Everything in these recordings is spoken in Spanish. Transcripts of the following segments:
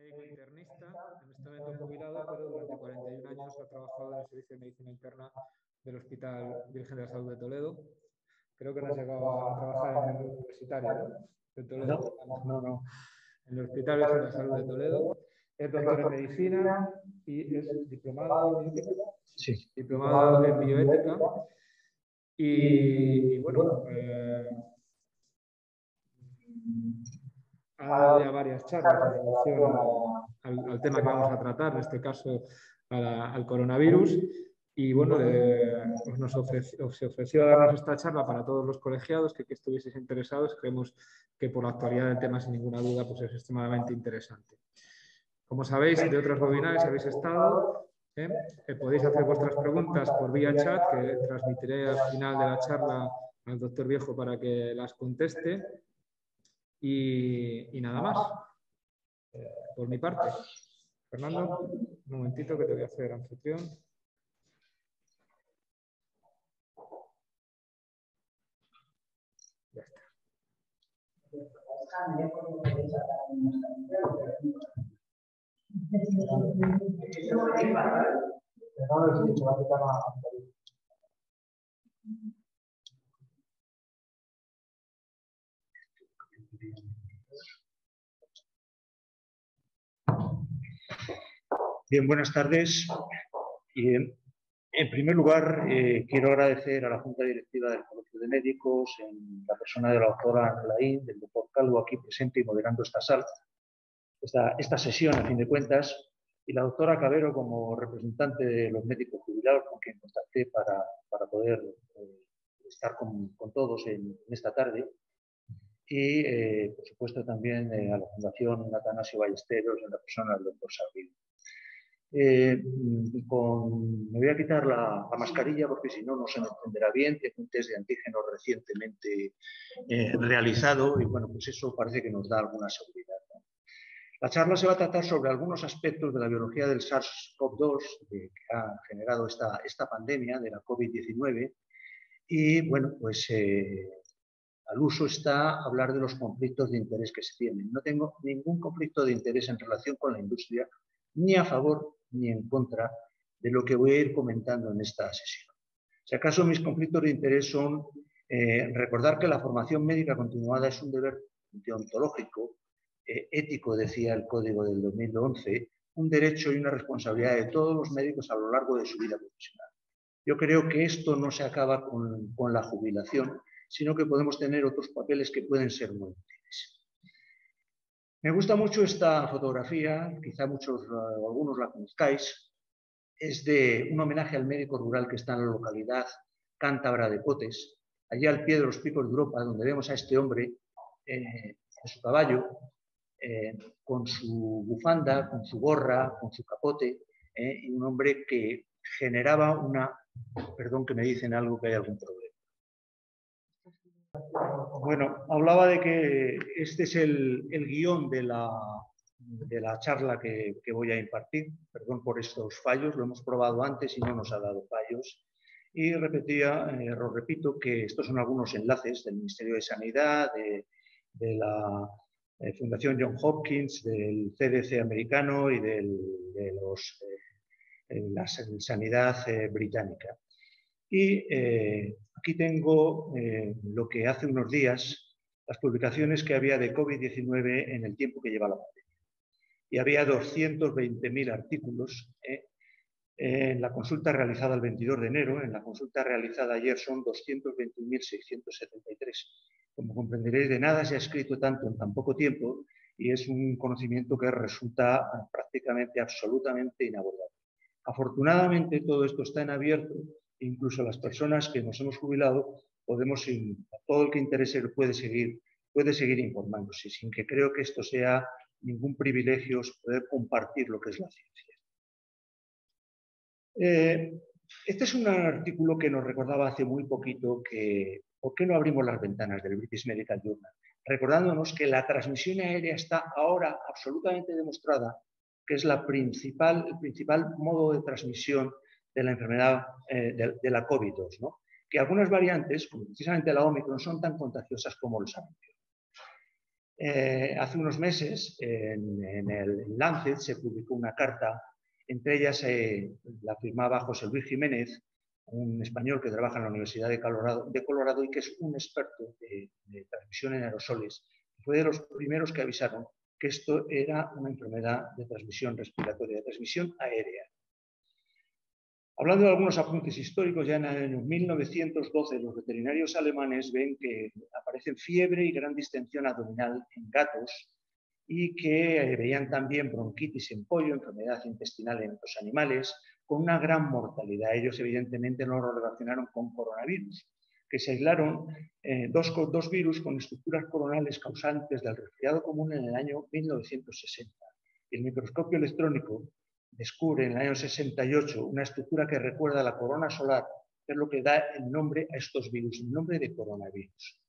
médico internista, en este momento jubilado, pero durante 41 años ha trabajado en el Servicio de Medicina Interna del Hospital Virgen de la Salud de Toledo. Creo que no ha llegado a trabajar en el universitario de Toledo. No, no. En el Hospital Virgen de la Salud de Toledo. Es doctor en medicina y es diplomado sí. diplomado en bioética. Y, bueno, eh, ha dado ya varias charlas en relación al, tema que vamos a tratar, en este caso al coronavirus. Y bueno, pues nos ofreció, se ofreció darnos esta charla para todos los colegiados que, que estuvieseis interesados. Creemos que por la actualidad del tema, sin ninguna duda, pues es extremadamente interesante. Como sabéis, de otros webinars habéis estado, ¿eh? podéis hacer vuestras preguntas por vía chat, que transmitiré al final de la charla al doctor Viejo para que las conteste. Y, nada más, por mi parte. Fernando, un momentito que te voy a hacer anfitrión. Ya está. Bien, buenas tardes. En primer lugar, eh, quiero agradecer a la Junta Directiva del Colegio de Médicos, en la persona de la doctora Laín, del doctor Calvo aquí presente y moderando esta sala, esta, sesión a fin de cuentas, y la doctora Cabero como representante de los médicos jubilados con quien contacté para, poder eh, estar con, con, todos en, esta tarde. Y, eh, por supuesto, también a la Fundación Atanasio Ballesteros, en la persona del doctor Sabino. Eh, me voy a quitar la, mascarilla porque si no, no se me entenderá bien. Es un test de antígeno recientemente eh, realizado y bueno, pues eso parece que nos da alguna seguridad. La charla se va a tratar sobre algunos aspectos de la biología del SARS-CoV-2 que ha generado esta, esta pandemia de la COVID-19 y bueno, pues eh, al uso está hablar de los conflictos de interés que se tienen. No tengo ningún conflicto de interés en relación con la industria, ni a favor ni en contra de lo que voy a ir comentando en esta sesión. Si acaso mis conflictos de interés son eh, recordar que la formación médica continuada es un deber deontológico, eh, ético, decía el Código del 2011, un derecho y una responsabilidad de todos los médicos a lo largo de su vida profesional. Yo creo que esto no se acaba con, con la jubilación, sino que podemos tener otros papeles que pueden ser muy útiles. Me gusta mucho esta fotografía, quizá muchos uh, algunos la conozcáis. Es de un homenaje al médico rural que está en la localidad cántabra de Cotes, allí al pie de los picos de Europa, donde vemos a este hombre eh, en su caballo, eh, con su bufanda, con su gorra, con su capote, eh, y un hombre que generaba una... Perdón que me dicen algo que hay algún problema. Bueno, hablaba de que este es el, guion de la, charla que, voy a impartir. Perdón por estos fallos, lo hemos probado antes y no nos ha dado fallos. Y repetía, eh, repito, que estos son algunos enlaces del Ministerio de Sanidad, de, la eh, Fundación John Hopkins, del CDC americano y de los, eh, la sanidad británica. Y Aquí tengo eh, lo que hace unos días, las publicaciones que había de COVID-19 en el tiempo que lleva la pandemia. Y había 220.000 artículos. ¿eh? En la consulta realizada el 22 de enero, en la consulta realizada ayer son 221.673. Como comprenderéis, de nada se ha escrito tanto en tan poco tiempo y es un conocimiento que resulta prácticamente absolutamente inabordable. Afortunadamente todo esto está en abierto incluso las personas que nos hemos jubilado, podemos, todo el que interese puede seguir, puede seguir informándose, sin que creo que esto sea ningún privilegio poder compartir lo que es la ciencia. Eh, este es un artículo que nos recordaba hace muy poquito que ¿por qué no abrimos las ventanas del British Medical Journal? Recordándonos que la transmisión aérea está ahora absolutamente demostrada que es principal, el principal modo de transmisión de la enfermedad eh, de, la COVID-2, ¿no? que algunas variantes, como precisamente la Omicron, son tan contagiosas como los anteriores. Eh, hace unos meses en, el Lancet se publicó una carta, entre ellas eh, la firmaba José Luis Jiménez, un español que trabaja en la Universidad de Colorado, y que es un experto de transmisión en aerosoles. Fue de los primeros que avisaron que esto era una enfermedad de transmisión respiratoria, de transmisión aérea. Hablando de algunos apuntes históricos, ya en el año 1912 los veterinarios alemanes ven que aparecen fiebre y gran distensión abdominal en gatos y que eh, veían también bronquitis en pollo, enfermedad intestinal en los animales, con una gran mortalidad. Ellos evidentemente no lo relacionaron con coronavirus, que se aislaron eh, dos, dos virus con estructuras coronales causantes del resfriado común en el año 1960. El microscopio electrónico descubre en el año 68 una estructura que recuerda a la corona solar, que es lo que da el nombre a estos virus, el nombre de coronavirus.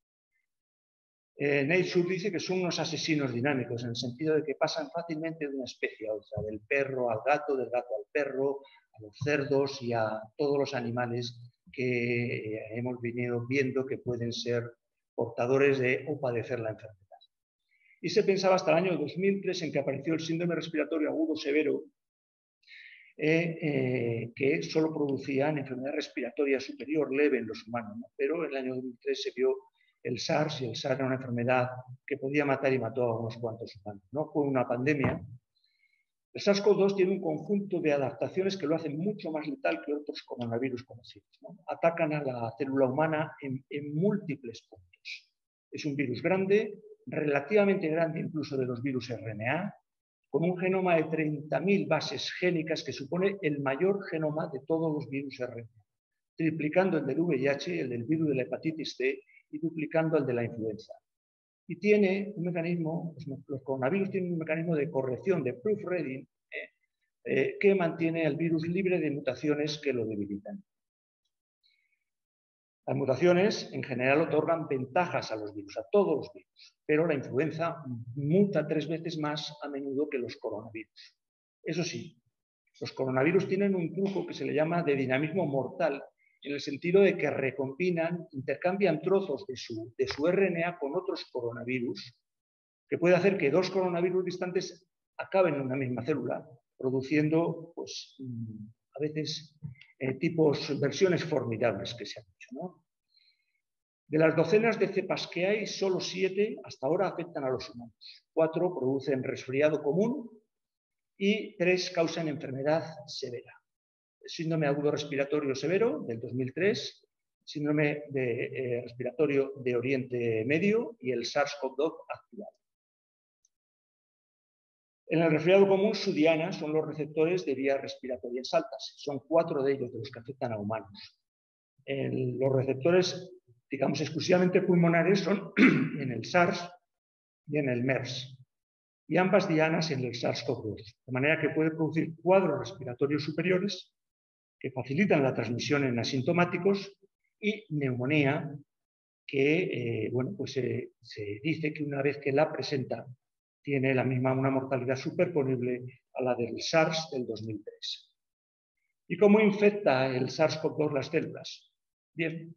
Eh, Nature dice que son unos asesinos dinámicos, en el sentido de que pasan fácilmente de una especie a otra, del perro al gato, del gato al perro, a los cerdos y a todos los animales que eh, hemos venido viendo que pueden ser portadores de o padecer la enfermedad. Y se pensaba hasta el año 2003 en que apareció el síndrome respiratorio agudo severo eh, eh, que solo producían enfermedad respiratoria superior leve en los humanos, pero en el año 2003 se vio el SARS y el SARS era una enfermedad que podía matar y mató a unos cuantos humanos. ¿no? Fue una pandemia. El SARS-CoV-2 tiene un conjunto de adaptaciones que lo hacen mucho más letal que otros coronavirus conocidos. Atacan a la célula humana en múltiples puntos. Es un virus grande, relativamente grande incluso de los virus RNA, con un genoma de 30.000 bases génicas que supone el mayor genoma de todos los virus RNA, triplicando el del VIH, el del virus de la hepatitis C y duplicando el de la influenza. Y tiene un mecanismo, los coronavirus tienen un mecanismo de corrección, de proofreading, eh, eh, que mantiene al virus libre de mutaciones que lo debilitan. Las mutaciones en general otorgan ventajas a los virus, a todos los virus, pero la influenza muta tres veces más a menudo que los coronavirus. Eso sí, los coronavirus tienen un truco que se le llama de dinamismo mortal, en el sentido de que recombinan, intercambian trozos de su, de su RNA con otros coronavirus, que puede hacer que dos coronavirus distantes acaben en una misma célula, produciendo, pues, mm, a veces eh, tipos, versiones formidables que se han hecho. De las docenas de cepas que hay, solo siete hasta ahora afectan a los humanos. Cuatro producen resfriado común y tres causan enfermedad severa. Síndrome agudo respiratorio severo del 2003, síndrome eh, respiratorio de Oriente Medio y el SARS-CoV-2 actual. En el resfriado común, su diana son los receptores de vías respiratorias altas. Son cuatro de ellos de los que afectan a humanos. los receptores, digamos, exclusivamente pulmonares son en el SARS y en el MERS. Y ambas dianas en el SARS-CoV-2. De manera que puede producir cuadros respiratorios superiores que facilitan la transmisión en asintomáticos y neumonía que, eh, bueno, pues se dice que una vez que la presenta tiene la misma una mortalidad superponible a la del SARS del 2003. ¿Y cómo infecta el SARS-CoV-2 las células? Bien,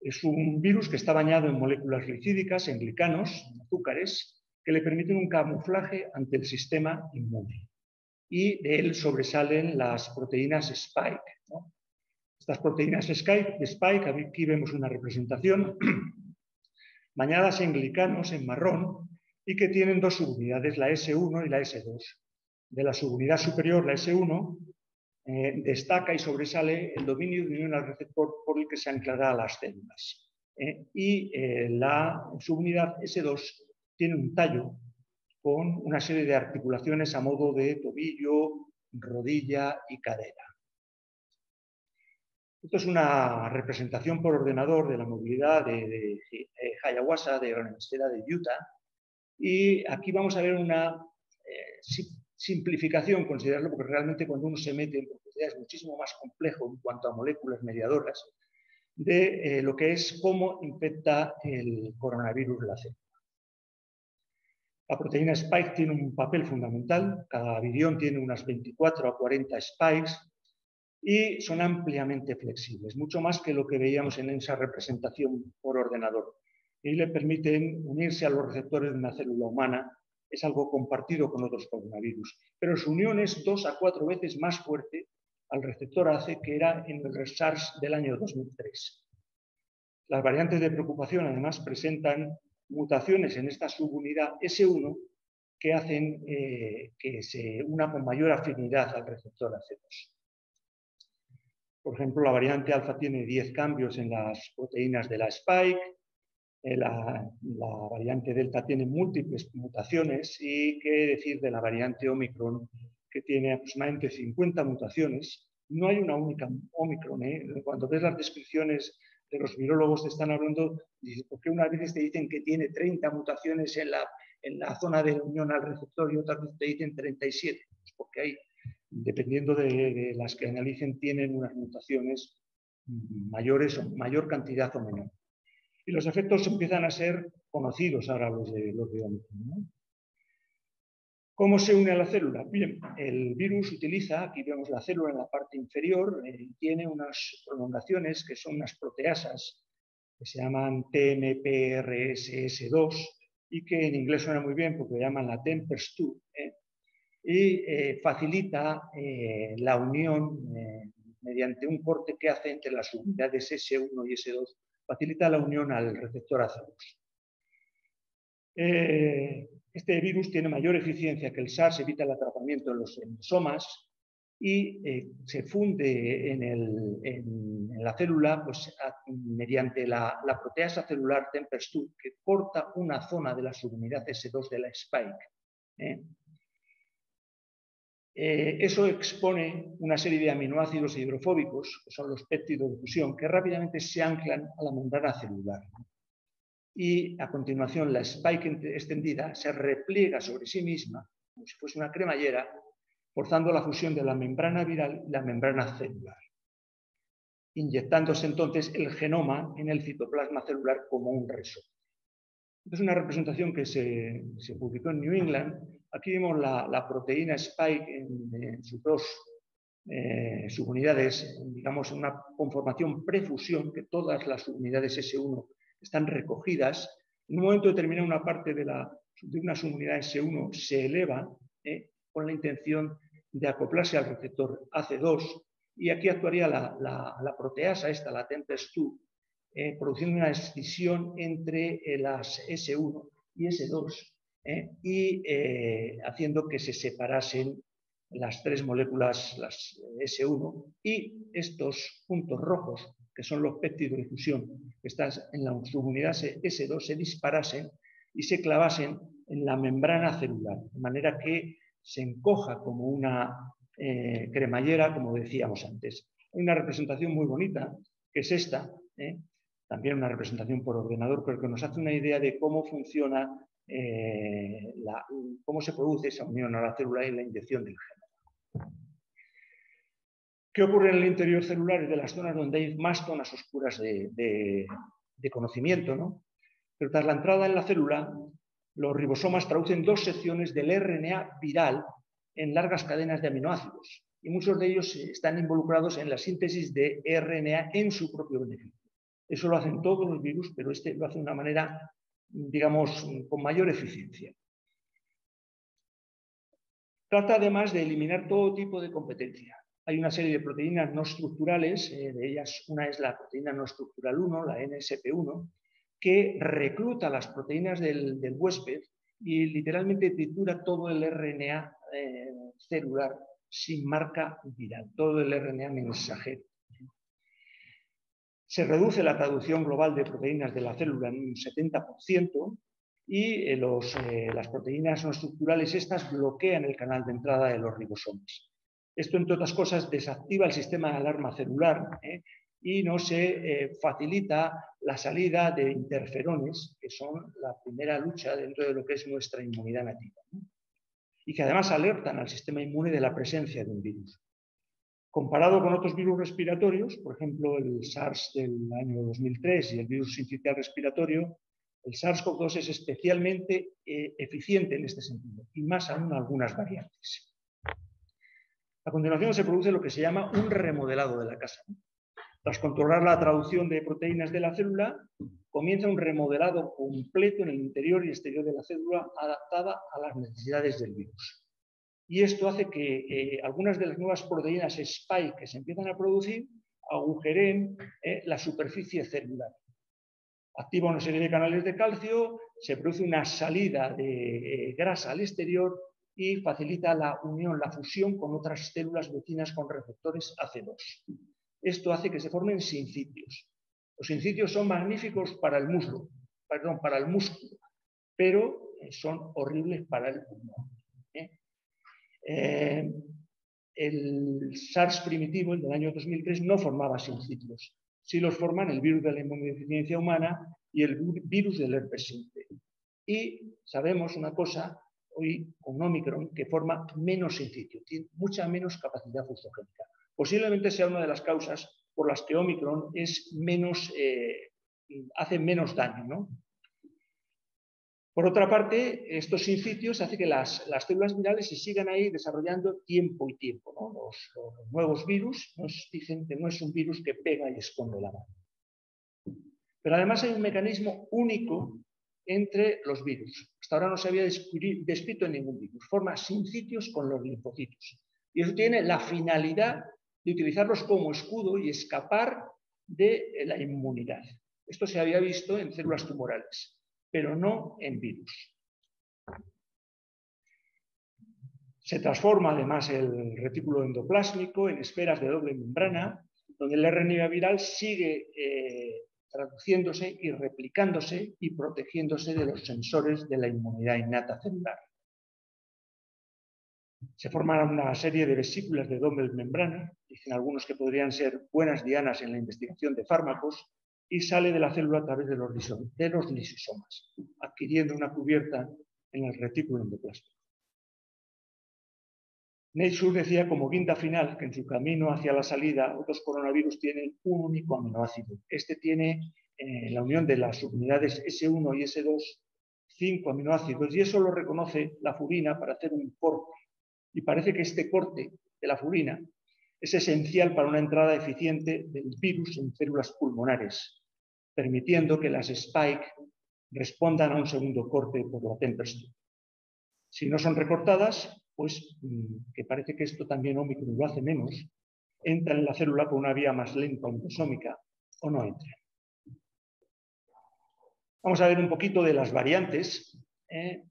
es un virus que está bañado en moléculas glicídicas, en glicanos, en azúcares, que le permiten un camuflaje ante el sistema inmune. Y de él sobresalen las proteínas Spike. Estas proteínas Spike, Spike, aquí vemos una representación, bañadas en glicanos en marrón, y que tienen dos subunidades, la S1 y la S2. De la subunidad superior, la S1, eh, destaca y sobresale el dominio de unión al receptor por el que se anclará a las células. Eh, y eh, la subunidad S2 tiene un tallo con una serie de articulaciones a modo de tobillo, rodilla y cadera. Esto es una representación por ordenador de la movilidad de, de Hiawatha, de la Universidad de Utah, y aquí vamos a ver una eh, simplificación, considerarlo, porque realmente cuando uno se mete en profundidad es muchísimo más complejo en cuanto a moléculas mediadoras de eh, lo que es cómo infecta el coronavirus la célula. La proteína spike tiene un papel fundamental, cada virión tiene unas 24 a 40 spikes y son ampliamente flexibles, mucho más que lo que veíamos en esa representación por ordenador. Y le permiten unirse a los receptores de una célula humana. Es algo compartido con otros coronavirus, pero su unión es dos a cuatro veces más fuerte al receptor AC que era en el SARS del año 2003. Las variantes de preocupación además presentan mutaciones en esta subunidad S1 que hacen eh, que se una con mayor afinidad al receptor AC2. Por ejemplo, la variante alfa tiene 10 cambios en las proteínas de la spike, eh, la, variante delta tiene múltiples mutaciones y qué decir de la variante omicron que tiene aproximadamente 50 mutaciones. No hay una única omicron. ¿eh? Cuando ves las descripciones de los virólogos te están hablando, porque unas veces te dicen que tiene 30 mutaciones en la, en la zona de unión al receptor y otras veces te dicen 37, pues porque hay dependiendo de, las que analicen, tienen unas mutaciones mayores o mayor cantidad o menor. Y los efectos empiezan a ser conocidos ahora los de los de ¿Cómo se une a la célula? Bien, el virus utiliza, aquí vemos la célula en la parte inferior, eh, tiene unas prolongaciones que son unas proteasas que se llaman TMPRSS2 y que en inglés suena muy bien porque llaman la TMPRSS2 y eh, facilita eh, la unión eh, mediante un corte que hace entre las unidades S1 y S2, facilita la unión al receptor AC2. este virus tiene mayor eficiencia que el SARS, evita el atrapamiento en los endosomas y se funde en, la célula pues, mediante la, proteasa celular TMPRSS2 que corta una zona de la subunidad S2 de la spike. Eh, eso expone una serie de aminoácidos hidrofóbicos, que son los péptidos de fusión, que rápidamente se anclan a la membrana celular. Y a continuación la spike extendida se repliega sobre sí misma, como si fuese una cremallera, forzando la fusión de la membrana viral y la membrana celular, inyectándose entonces el genoma en el citoplasma celular como un resorte. Es una representación que se publicó en New England Aquí vemos la, proteína spike en, sus dos eh, subunidades, digamos, en una conformación prefusión, que todas las unidades S1 están recogidas. En un momento determinado, una parte de, la, de una subunidad S1 se eleva eh, con la intención de acoplarse al receptor AC2 y aquí actuaría la, proteasa, esta, la TEMPES2, eh, produciendo una escisión entre las S1 y S2 ¿eh? y eh, haciendo que se separasen las tres moléculas, las S1, y estos puntos rojos, que son los péptidos de fusión, que están en la subunidad S2, se disparasen y se clavasen en la membrana celular, de manera que se encoja como una eh, cremallera, como decíamos antes. Hay una representación muy bonita, que es esta, también una representación por ordenador, pero que nos hace una idea de cómo funciona eh, cómo se produce esa unión a la célula y la inyección del gen. ¿Qué ocurre en el interior celular y de las zonas donde hay más zonas oscuras de, conocimiento? ¿no? Pero tras la entrada en la célula, los ribosomas traducen dos secciones del RNA viral en largas cadenas de aminoácidos y muchos de ellos están involucrados en la síntesis de RNA en su propio beneficio. Eso lo hacen todos los virus, pero este lo hace de una manera digamos, con mayor eficiencia. Trata además de eliminar todo tipo de competencia. Hay una serie de proteínas no estructurales, eh, de ellas una es la proteína no estructural 1, la NSP1, que recluta las proteínas del, huésped y literalmente tritura todo el RNA eh, celular sin marca viral, todo el RNA mensajero. Se reduce la traducción global de proteínas de la célula en un 70% y eh, eh, las proteínas no estructurales estas bloquean el canal de entrada de los ribosomas. Esto, entre otras cosas, desactiva el sistema de alarma celular ¿eh? y no se facilita la salida de interferones, que son la primera lucha dentro de lo que es nuestra inmunidad nativa, y que además alertan al sistema inmune de la presencia de un virus. Comparado con otros virus respiratorios, por ejemplo el SARS del año 2003 y el virus sincitial respiratorio, el SARS-CoV-2 es especialmente eh, eficiente en este sentido, y más aún algunas variantes. A continuación se produce lo que se llama un remodelado de la casa. Tras controlar la traducción de proteínas de la célula, comienza un remodelado completo en el interior y exterior de la célula adaptada a las necesidades del virus. Y esto hace que eh, algunas de las nuevas proteínas spike que se empiezan a producir agujeren eh, la superficie celular. Activa una serie de canales de calcio, se produce una salida de eh, grasa al exterior y facilita la unión, la fusión con otras células vecinas con receptores AC2. Esto hace que se formen sincitios. Los sincitios son magníficos para el muslo, perdón, para el músculo, pero son horribles para el pulmón. Eh, el SARS primitivo, el del año 2003, no formaba sincitios. Sí los forman el virus de la inmunodeficiencia humana y el virus del herpes simple. Y sabemos una cosa, hoy con Omicron, que forma menos sincitios, tiene mucha menos capacidad fusogénica. Posiblemente sea una de las causas por las que Omicron es menos, eh, hace menos daño, ¿no? Por otra parte, estos sincitios hacen que las, células virales se sigan ahí desarrollando tiempo y tiempo. Los, nuevos virus nos dicen que no es un virus que pega y esconde la mano. Pero además hay un mecanismo único entre los virus. Hasta ahora no se había descrito en ningún virus. Forma sincitios con los linfocitos. Y eso tiene la finalidad de utilizarlos como escudo y escapar de la inmunidad. Esto se había visto en células tumorales pero no en virus. Se transforma además el retículo endoplásmico en esferas de doble membrana, donde el RNA viral sigue eh, traduciéndose y replicándose y protegiéndose de los sensores de la inmunidad innata celular. Se forman una serie de vesículas de doble membrana, dicen algunos que podrían ser buenas dianas en la investigación de fármacos, y sale de la célula a través de los, lisosomas, adquiriendo una cubierta en el retículo endoplástico. Nature decía como guinda final que en su camino hacia la salida otros coronavirus tienen un único aminoácido. Este tiene en eh, la unión de las subunidades S1 y S2 cinco aminoácidos y eso lo reconoce la furina para hacer un corte. Y parece que este corte de la furina es esencial para una entrada eficiente del virus en células pulmonares, permitiendo que las spike respondan a un segundo corte por la temperatura. Si no son recortadas, pues mm, que parece que esto también Omicron lo hace menos, entran en la célula por una vía más lenta endosómica o no entran. Vamos a ver un poquito de las variantes. ¿eh?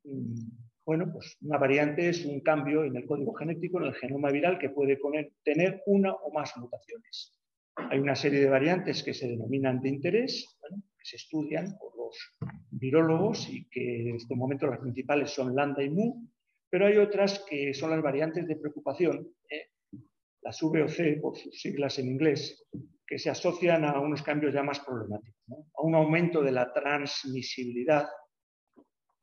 Bueno, pues una variante es un cambio en el código genético, en el genoma viral, que puede tener una o más mutaciones. Hay una serie de variantes que se denominan de interés, que se estudian por los virólogos y que en este momento las principales son lambda y mu, pero hay otras que son las variantes de preocupación, ¿eh? las VOC por sus siglas en inglés, que se asocian a unos cambios ya más problemáticos, a un aumento de la transmisibilidad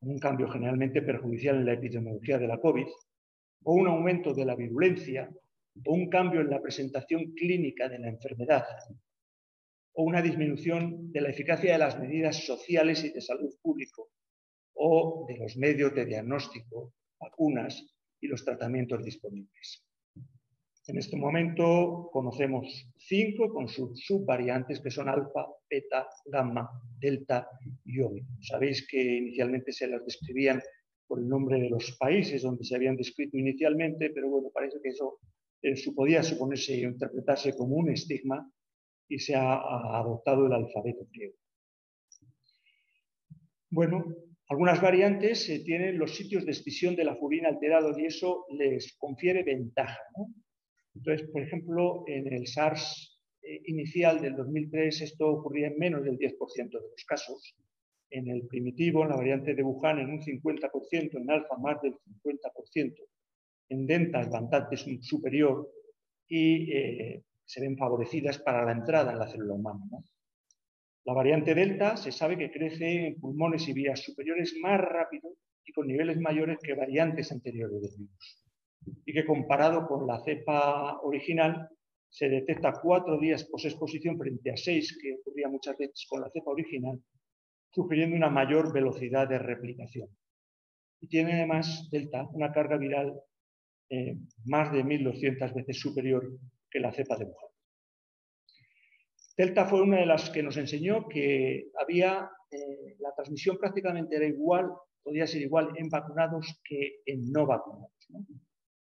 un cambio generalmente perjudicial en la epidemiología de la COVID, o un aumento de la virulencia, o un cambio en la presentación clínica de la enfermedad, o una disminución de la eficacia de las medidas sociales y de salud público, o de los medios de diagnóstico, vacunas y los tratamientos disponibles. En este momento conocemos cinco con sus subvariantes que son alfa, beta, gamma, delta y omega. Sabéis que inicialmente se las describían por el nombre de los países donde se habían descrito inicialmente, pero bueno, parece que eso eh, podía suponerse o interpretarse como un estigma y se ha, adoptado el alfabeto griego. Bueno, algunas variantes eh, tienen los sitios de escisión de la furina alterados y eso les confiere ventaja. ¿no? Entonces, por ejemplo, en el SARS eh, inicial del 2003 esto ocurría en menos del 10% de los casos. En el primitivo, en la variante de Wuhan, en un 50%, en alfa más del 50%. En delta bastante superior y eh, se ven favorecidas para la entrada en la célula humana. La variante delta se sabe que crece en pulmones y vías superiores más rápido y con niveles mayores que variantes anteriores del virus y que comparado con la cepa original se detecta cuatro días post-exposición frente a seis que ocurría muchas veces con la cepa original, sugiriendo una mayor velocidad de replicación. Y tiene además Delta una carga viral eh, más de 1.200 veces superior que la cepa de Wuhan. Delta fue una de las que nos enseñó que había, eh, la transmisión prácticamente era igual, podía ser igual en vacunados que en no vacunados.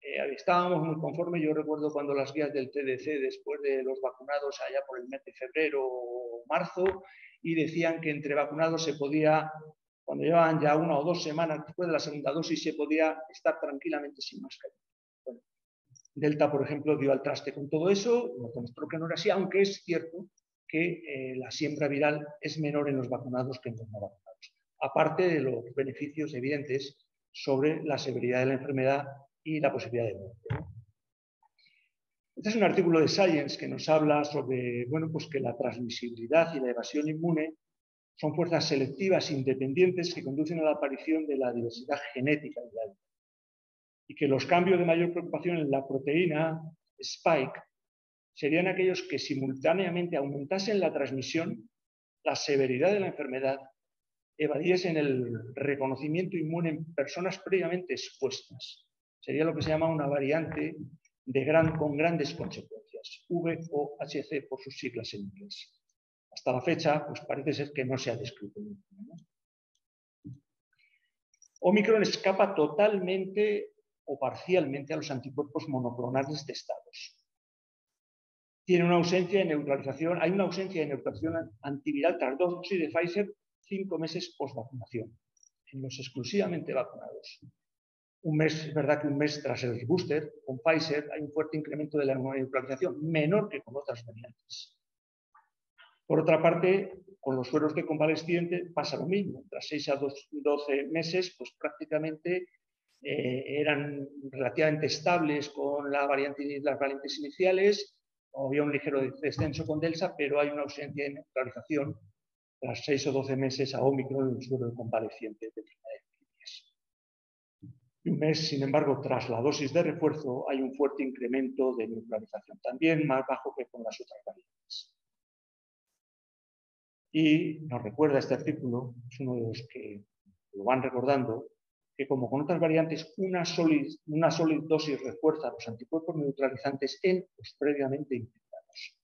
Eh, estábamos muy conformes, yo recuerdo cuando las guías del TDC, después de los vacunados allá por el mes de febrero o marzo, y decían que entre vacunados se podía, cuando llevaban ya una o dos semanas después de la segunda dosis, se podía estar tranquilamente sin mascarilla. Delta, por ejemplo, dio al traste con todo eso, nos demostró que no era así, aunque es cierto que eh, la siembra viral es menor en los vacunados que en los no vacunados, aparte de los beneficios evidentes sobre la severidad de la enfermedad y la posibilidad de muerte. Este es un artículo de Science que nos habla sobre bueno, pues que la transmisibilidad y la evasión inmune son fuerzas selectivas independientes que conducen a la aparición de la diversidad genética viral y que los cambios de mayor preocupación en la proteína spike serían aquellos que simultáneamente aumentasen la transmisión, la severidad de la enfermedad, evadiesen el reconocimiento inmune en personas previamente expuestas. Sería lo que se llama una variante de gran, con grandes consecuencias, VOHC por sus siglas en inglés. Hasta la fecha, pues parece ser que no se ha descrito. Omicron escapa totalmente o parcialmente a los anticuerpos monoclonales testados. Tiene una ausencia de neutralización, hay una ausencia de neutralización antiviral tras dos dosis de Pfizer cinco meses post-vacunación, en los exclusivamente vacunados. Un mes, es verdad que un mes tras el booster, con Pfizer hay un fuerte incremento de la neutralización, menor que con otras variantes. Por otra parte, con los sueros de convalesciente pasa lo mismo. Tras 6 a 12 meses, pues prácticamente eh, eran relativamente estables con las variantes iniciales, había un ligero descenso con Delta, pero hay una ausencia de neutralización tras 6 o 12 meses a Omicron en el suelo de compareciente de un mes, sin embargo, tras la dosis de refuerzo, hay un fuerte incremento de neutralización, también más bajo que con las otras variantes. Y nos recuerda este artículo, es uno de los que lo van recordando, que como con otras variantes, una sólida una dosis refuerza los anticuerpos neutralizantes en los previamente infectados.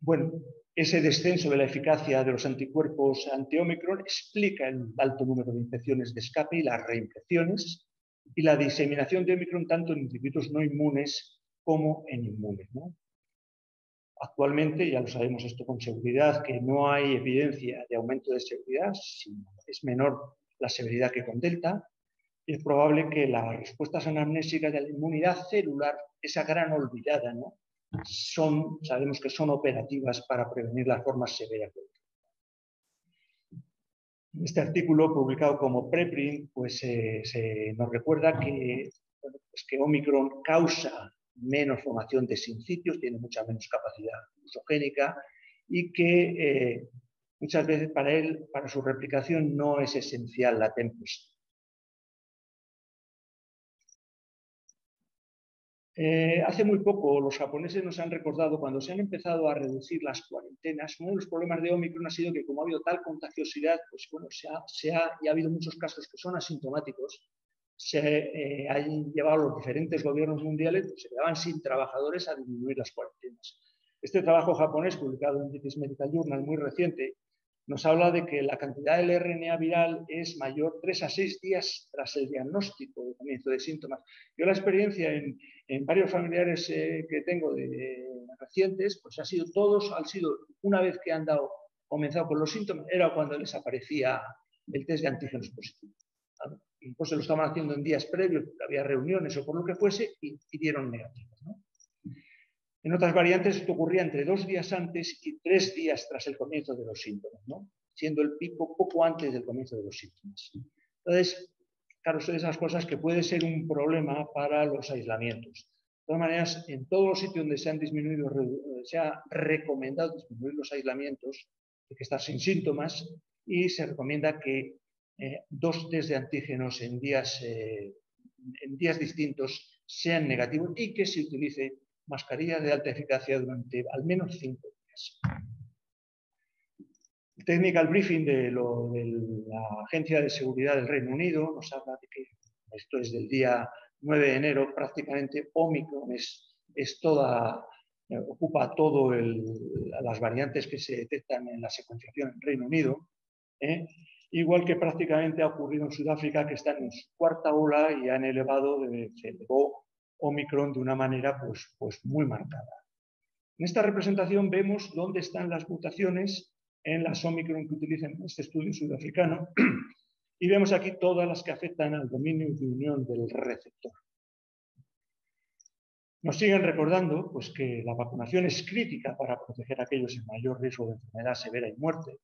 Bueno, ese descenso de la eficacia de los anticuerpos anti-Omicron explica el alto número de infecciones de escape y las reinfecciones y la diseminación de Omicron tanto en individuos no inmunes como en inmunes. Actualmente, ya lo sabemos esto con seguridad, que no hay evidencia de aumento de seguridad, es menor la severidad que con Delta. Es probable que las respuestas anamnésicas de la inmunidad celular, esa gran olvidada, ¿no? Sabemos que son operativas para prevenir las formas severas de Este artículo, publicado como preprint, pues eh, se nos recuerda que, pues que Omicron causa menos formación de sincitios, tiene mucha menos capacidad usogénica y que eh, muchas veces para él, para su replicación, no es esencial la tempus. Eh, hace muy poco los japoneses nos han recordado cuando se han empezado a reducir las cuarentenas, uno de los problemas de Omicron ha sido que como ha habido tal contagiosidad, pues bueno, se ha, se y ha habido muchos casos que son asintomáticos, se eh, han llevado los diferentes gobiernos mundiales, pues, se quedaban sin trabajadores a disminuir las cuarentenas. Este trabajo japonés, publicado en British Medical Journal muy reciente, nos habla de que la cantidad del RNA viral es mayor 3 a 6 días tras el diagnóstico de comienzo de síntomas. Yo la experiencia en, varios familiares eh, que tengo de, recientes, pues ha sido todos, han sido una vez que han dado, comenzado con los síntomas, era cuando les aparecía el test de antígenos positivos pues se lo estaban haciendo en días previos, había reuniones o por lo que fuese, y, dieron negativos. En otras variantes esto ocurría entre dos días antes y tres días tras el comienzo de los síntomas, siendo el pico poco antes del comienzo de los síntomas. Entonces, claro, son esas cosas que puede ser un problema para los aislamientos. De todas maneras, en todos los sitios donde se han disminuido, se ha recomendado disminuir los aislamientos, hay que estar sin síntomas, y se recomienda que eh, dos test de antígenos en días, eh, en días distintos sean negativos y que se utilice mascarilla de alta eficacia durante al menos cinco días. El technical briefing de, la Agencia de Seguridad del Reino Unido nos habla de que esto es del día 9 de enero, prácticamente Omicron es, es toda ocupa todo las variantes que se detectan en la secuenciación en Reino Unido, igual que prácticamente ha ocurrido en Sudáfrica, que está en su cuarta ola y han elevado, se elevó Omicron de una manera pues, pues muy marcada. En esta representación vemos dónde están las mutaciones en las Omicron que utilizan este estudio sudafricano y vemos aquí todas las que afectan al dominio de unión del receptor. Nos siguen recordando pues, que la vacunación es crítica para proteger a aquellos en mayor riesgo de enfermedad severa y muerte,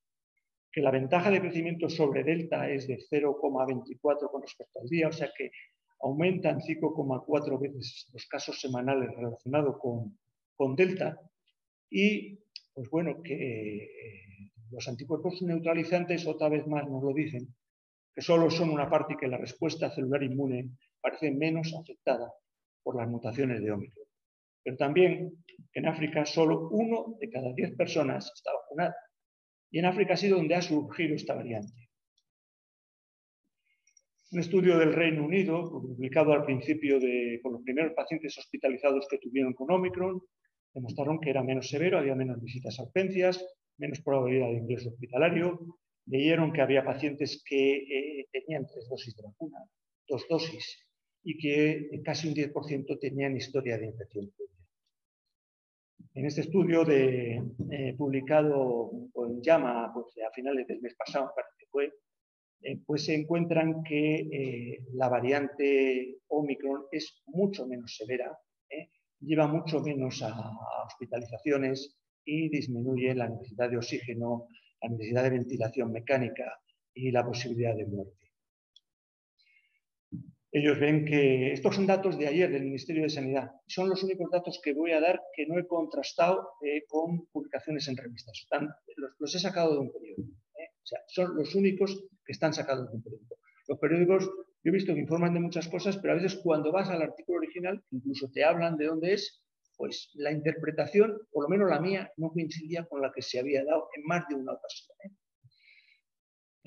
que la ventaja de crecimiento sobre delta es de 0,24 con respecto al día, o sea que aumentan 5,4 veces los casos semanales relacionados con, delta y pues bueno, que eh, los anticuerpos neutralizantes otra vez más nos lo dicen, que solo son una parte que la respuesta celular inmune parece menos afectada por las mutaciones de Omicron. Pero también en África solo uno de cada diez personas está vacunado. Y en África ha sido donde ha surgido esta variante. Un estudio del Reino Unido, publicado al principio de, con los primeros pacientes hospitalizados que tuvieron con Omicron, demostraron que era menos severo, había menos visitas a urgencias, menos probabilidad de ingreso hospitalario. Leyeron que había pacientes que eh, tenían tres dosis de vacuna, dos dosis, y que casi un 10% tenían historia de infección En este estudio de, eh, publicado en JAMA pues, a finales del mes pasado, fue, eh, pues se encuentran que la variante Omicron es mucho menos severa, lleva mucho menos a hospitalizaciones y disminuye la necesidad de oxígeno, la necesidad de ventilación mecánica y la posibilidad de muerte. Ellos ven que estos son datos de ayer del Ministerio de Sanidad. Son los únicos datos que voy a dar que no he contrastado eh, con publicaciones en revistas. los, he sacado de un periódico. O sea, son los únicos que están sacados de un periódico. Los periódicos, yo he visto que informan de muchas cosas, pero a veces cuando vas al artículo original, incluso te hablan de dónde es pues la interpretación, por lo menos la mía, no coincidía con la que se había dado en más de una ocasión. ¿eh?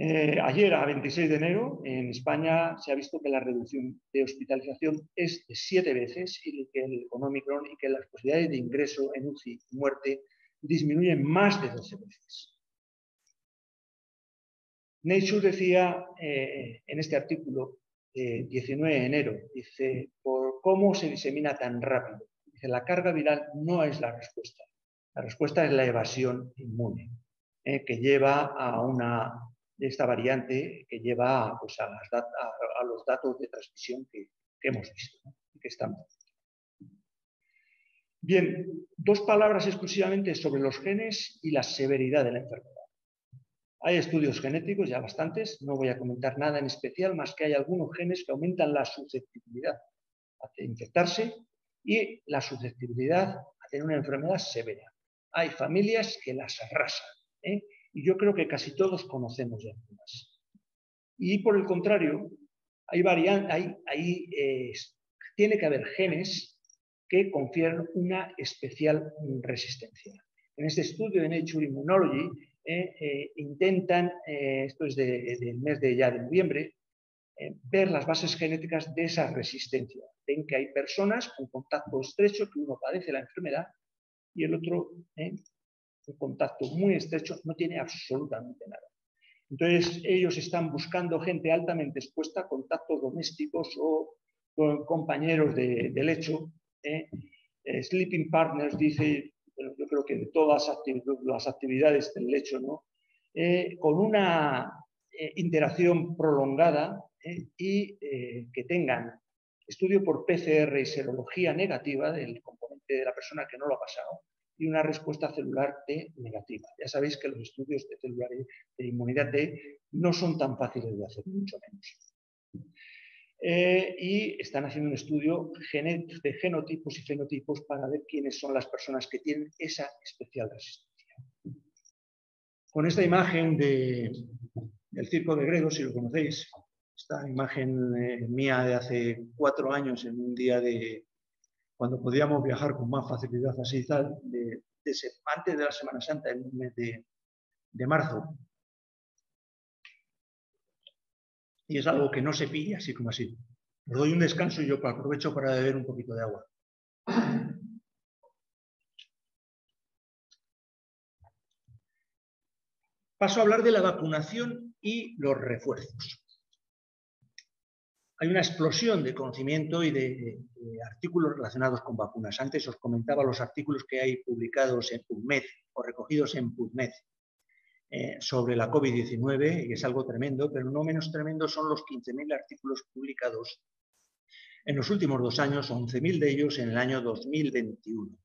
Eh, ayer, a 26 de enero, en España se ha visto que la reducción de hospitalización es de siete veces y que el Omicron y que las posibilidades de ingreso en UCI y muerte disminuyen más de 12 veces. Nature decía eh, en este artículo, 19 de enero, dice, por cómo se disemina tan rápido la carga viral no es la respuesta. La respuesta es la evasión inmune, eh, que lleva a una esta variante que lleva pues, a, los datos de transmisión que, hemos visto que estamos. Bien, dos palabras exclusivamente sobre los genes y la severidad de la enfermedad. Hay estudios genéticos, ya bastantes, no voy a comentar nada en especial, más que hay algunos genes que aumentan la susceptibilidad a infectarse y la susceptibilidad a tener una enfermedad severa. Hay familias que las arrasan ¿eh? y yo creo que casi todos conocemos de algunas. Y por el contrario, hay hay, hay eh, tiene que haber genes que confieren una especial resistencia. En este estudio de Nature Immunology intentan, esto es del mes de ya de noviembre, ver las bases genéticas de esa resistencia. Ven que hay personas con contacto estrecho, que uno padece la enfermedad y el otro, ¿eh? un contacto muy estrecho, no tiene absolutamente nada. Entonces, ellos están buscando gente altamente expuesta, contactos domésticos o compañeros de, lecho. ¿eh? Eh, sleeping Partners dice, yo creo que de todas las actividades del lecho, ¿no? con una interacción prolongada ¿eh? y eh, que tengan estudio por PCR y serología negativa del componente de la persona que no lo ha pasado y una respuesta celular T negativa. Ya sabéis que los estudios de celular de inmunidad T no son tan fáciles de hacer, mucho menos. Eh, y están haciendo un estudio de genotipos y fenotipos para ver quiénes son las personas que tienen esa especial resistencia. Con esta imagen de, del circo de Gredos, si lo conocéis, esta imagen eh, mía de hace cuatro años, en un día de cuando podíamos viajar con más facilidad así tal, de, antes de la Semana Santa, en un mes de, marzo. y es algo que no se pilla así como así. Doy un descanso y yo aprovecho para beber un poquito de agua. Paso a hablar de la vacunación y los refuerzos. Hay una explosión de conocimiento y de, de, artículos relacionados con vacunas. Antes os comentaba los artículos que hay publicados en PubMed o recogidos en PubMed eh, sobre la COVID-19, y es algo tremendo, pero no menos tremendo son los 15.000 artículos publicados en los últimos dos años, 11.000 de ellos en el año 2021.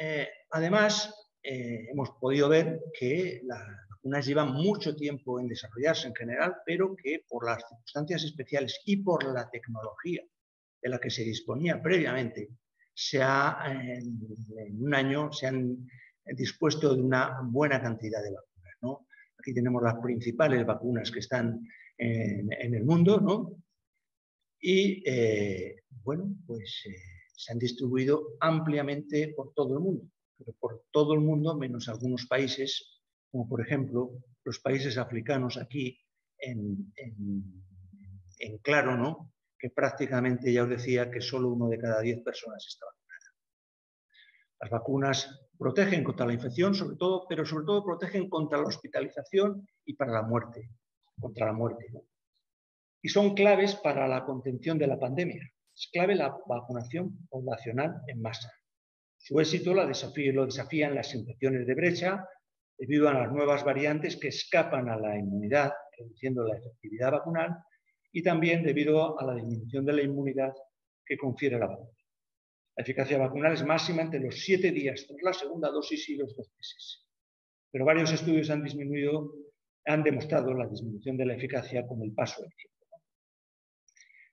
Eh, además, eh, hemos podido ver que las vacunas llevan mucho tiempo en desarrollarse en general, pero que por las circunstancias especiales y por la tecnología de la que se disponía previamente, se ha, en, un año se han dispuesto de una buena cantidad de vacunas. Aquí tenemos las principales vacunas que están en, el mundo, ¿no? y eh, bueno, pues eh, se han distribuido ampliamente por todo el mundo por todo el mundo, menos algunos países, como por ejemplo los países africanos aquí en, claro, ¿no? que prácticamente ya os decía que solo uno de cada diez personas está. Las vacunas protegen contra la infección, sobre todo, pero sobre todo protegen contra la hospitalización y para la muerte, contra la muerte. Y son claves para la contención de la pandemia. Es clave la vacunación poblacional en masa. Su éxito lo desafían las infecciones de brecha debido a las nuevas variantes que escapan a la inmunidad, reduciendo la efectividad vacunal, y también debido a la disminución de la inmunidad que confiere la vacuna. La eficacia vacunal es máxima entre los siete días tras la segunda dosis y los dos meses. Pero varios estudios han disminuido, han demostrado la disminución de la eficacia con el paso del tiempo.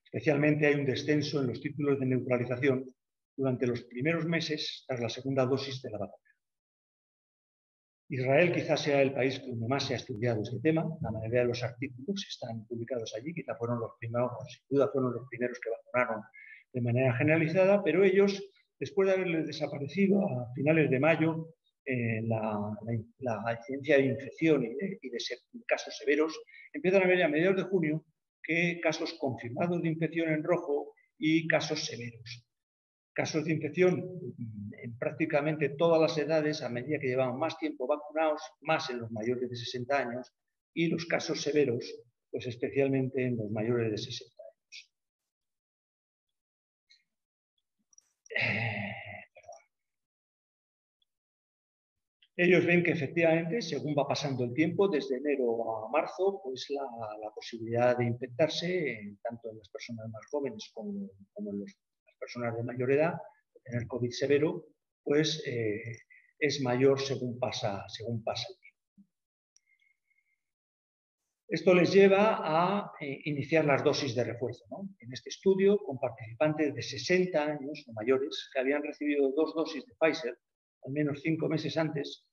Especialmente hay un descenso en los títulos de neutralización durante los primeros meses tras la segunda dosis de la vacuna. Israel quizás sea el país donde más se ha estudiado este tema. La mayoría de los artículos están publicados allí, quizá fueron los primeros, sin duda fueron los primeros que vacunaron de manera generalizada, pero ellos, después de haberles desaparecido a finales de mayo eh, la, incidencia de infección y de, y de, casos severos, empiezan a ver a mediados de junio que casos confirmados de infección en rojo y casos severos. Casos de infección en prácticamente todas las edades a medida que llevaban más tiempo vacunados, más en los mayores de 60 años y los casos severos, pues especialmente en los mayores de 60 Ellos ven que efectivamente, según va pasando el tiempo, desde enero a marzo, pues la, posibilidad de infectarse, tanto en las personas más jóvenes como, en los personas de mayor edad, tener COVID severo, pues eh, es mayor según pasa, según pasa. Esto les lleva a eh, iniciar las dosis de refuerzo. En este estudio, con participantes de 60 años o mayores que habían recibido dos dosis de Pfizer, al menos cinco meses antes,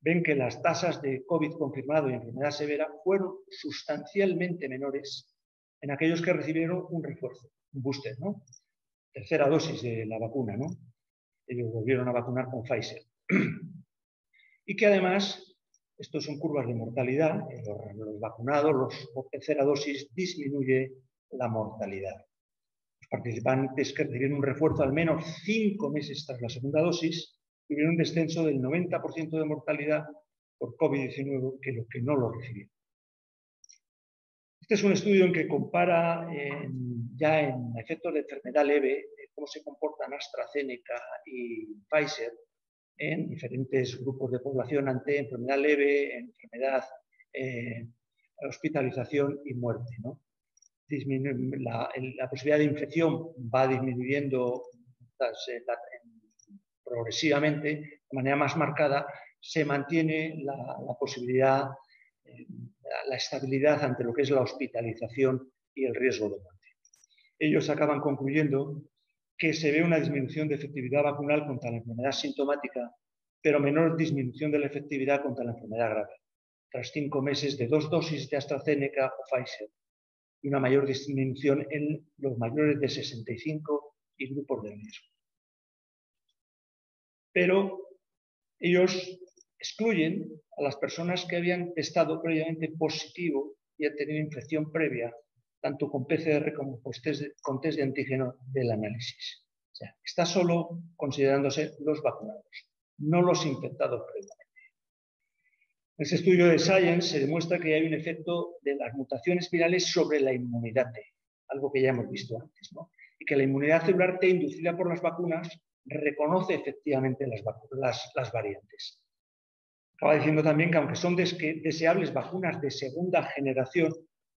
ven que las tasas de COVID confirmado y enfermedad severa fueron sustancialmente menores en aquellos que recibieron un refuerzo, un booster, ¿no? tercera dosis de la vacuna, ¿no? Ellos volvieron a vacunar con Pfizer. y que además, estos son curvas de mortalidad, los, vacunados, los por tercera dosis, disminuye la mortalidad. Los participantes que recibieron un refuerzo al menos cinco meses tras la segunda dosis tuvieron un descenso del 90% de mortalidad por COVID-19 que los que no lo recibieron. Este es un estudio en que compara ya en efectos de enfermedad leve cómo se comportan AstraZeneca y Pfizer en diferentes grupos de población ante enfermedad leve, enfermedad, eh, hospitalización y muerte. La, posibilidad de infección va disminuyendo eh, progresivamente, de manera más marcada, se mantiene la, posibilidad la estabilidad ante lo que es la hospitalización y el riesgo de muerte. Ellos acaban concluyendo que se ve una disminución de efectividad vacunal contra la enfermedad sintomática, pero menor disminución de la efectividad contra la enfermedad grave, tras cinco meses de dos dosis de AstraZeneca o Pfizer, y una mayor disminución en los mayores de 65 y grupos de riesgo. Pero ellos excluyen a las personas que habían estado previamente positivo y han tenido infección previa, tanto con PCR como con test de antígeno del análisis. O sea, está solo considerándose los vacunados, no los infectados previamente. En ese estudio de Science se demuestra que hay un efecto de las mutaciones virales sobre la inmunidad T, algo que ya hemos visto antes, ¿no? y que la inmunidad celular T inducida por las vacunas reconoce efectivamente las, variantes. Acaba diciendo también que aunque son deseables vacunas de segunda generación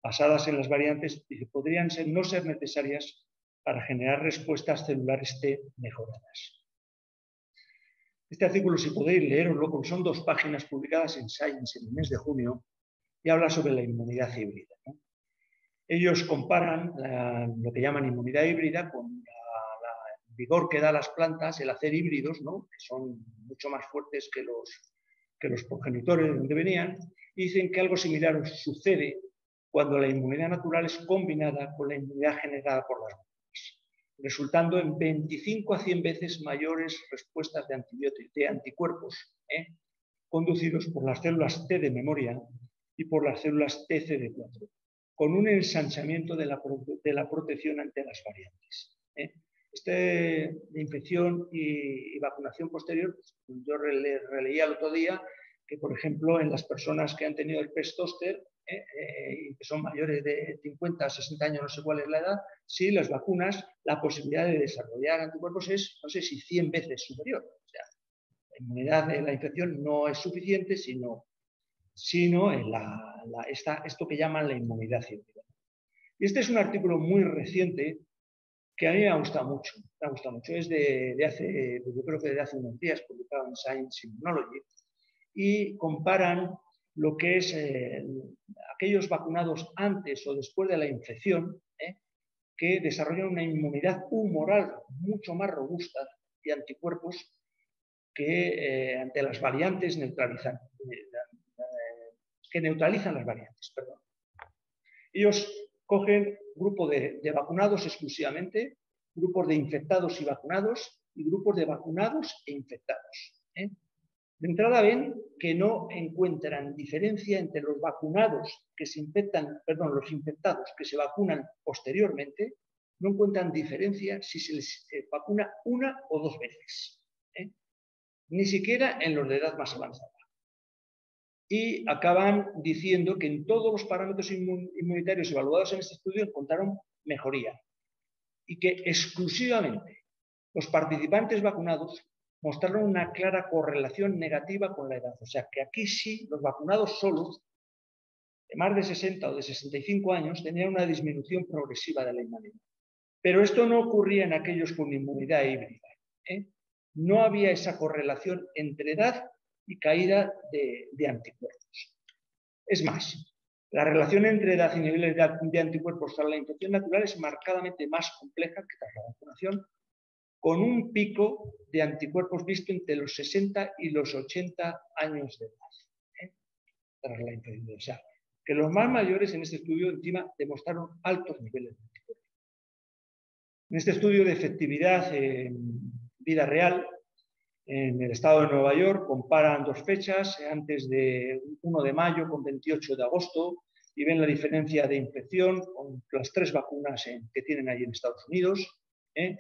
basadas en las variantes, podrían ser, no ser necesarias para generar respuestas celulares T mejoradas. Este artículo, si podéis leerlo, son dos páginas publicadas en Science en el mes de junio, y habla sobre la inmunidad híbrida. Ellos comparan lo que llaman inmunidad híbrida con el vigor que da las plantas el hacer híbridos, que son mucho más fuertes que los, que los progenitores de donde venían, y dicen que algo similar sucede cuando la inmunidad natural es combinada con la inmunidad generada por las resultando en 25 a 100 veces mayores respuestas de, antibióticos, de anticuerpos, ¿eh? conducidos por las células T de memoria y por las células TCD4, con un ensanchamiento de la, protección ante las variantes. ¿eh? Este, infección y, vacunación posterior, pues, yo releía el otro día que, por ejemplo, en las personas que han tenido el pest ¿eh? Eh, que son mayores de 50, 60 años, no sé cuál es la edad, si las vacunas, la posibilidad de desarrollar anticuerpos es, no sé si 100 veces superior. O sea, la inmunidad de la infección no es suficiente, sino, sino en la, esto que llaman la inmunidad científica. Y este es un artículo muy reciente que a mí me ha gustado mucho. Me ha gustado mucho. Es de, de hace, yo creo que de hace unos días, publicado en Science Immunology, y comparan lo que es eh, aquellos vacunados antes o después de la infección, ¿eh? que desarrollan una inmunidad humoral mucho más robusta y anticuerpos que eh, ante las variantes neutralizan, que neutralizan las variantes. Ellos cogen grupo de vacunados exclusivamente, grupos de infectados y vacunados y grupos de vacunados e infectados. De entrada ven que no encuentran diferencia entre los vacunados que se infectan, perdón, los infectados que se vacunan posteriormente, no encuentran diferencia si se les eh, vacuna una o dos veces. ¿eh? Ni siquiera en los de edad más avanzada. Y acaban diciendo que en todos los parámetros inmunitarios evaluados en este estudio encontraron mejoría. Y que exclusivamente los participantes vacunados mostraron una clara correlación negativa con la edad. O sea que aquí sí, los vacunados solos, de más de 60 o de 65 años, tenían una disminución progresiva de la inmunidad. Pero esto no ocurría en aquellos con inmunidad híbrida. ¿eh? No había esa correlación entre edad y caída de, de, anticuerpos. Es más, la relación entre edad y niveles de anticuerpos tras la infección natural es marcadamente más compleja que tras la vacunación con un pico de anticuerpos visto entre los 60 y los 80 años de edad, ¿eh? tras la infección. O sea, que los más mayores en este estudio encima demostraron altos niveles de anticuerpos. En este estudio de efectividad en vida real, en el estado de Nueva York, comparan dos fechas, antes de 1 de mayo con 28 de agosto, y ven la diferencia de infección con las tres vacunas que tienen ahí en Estados Unidos. ¿eh?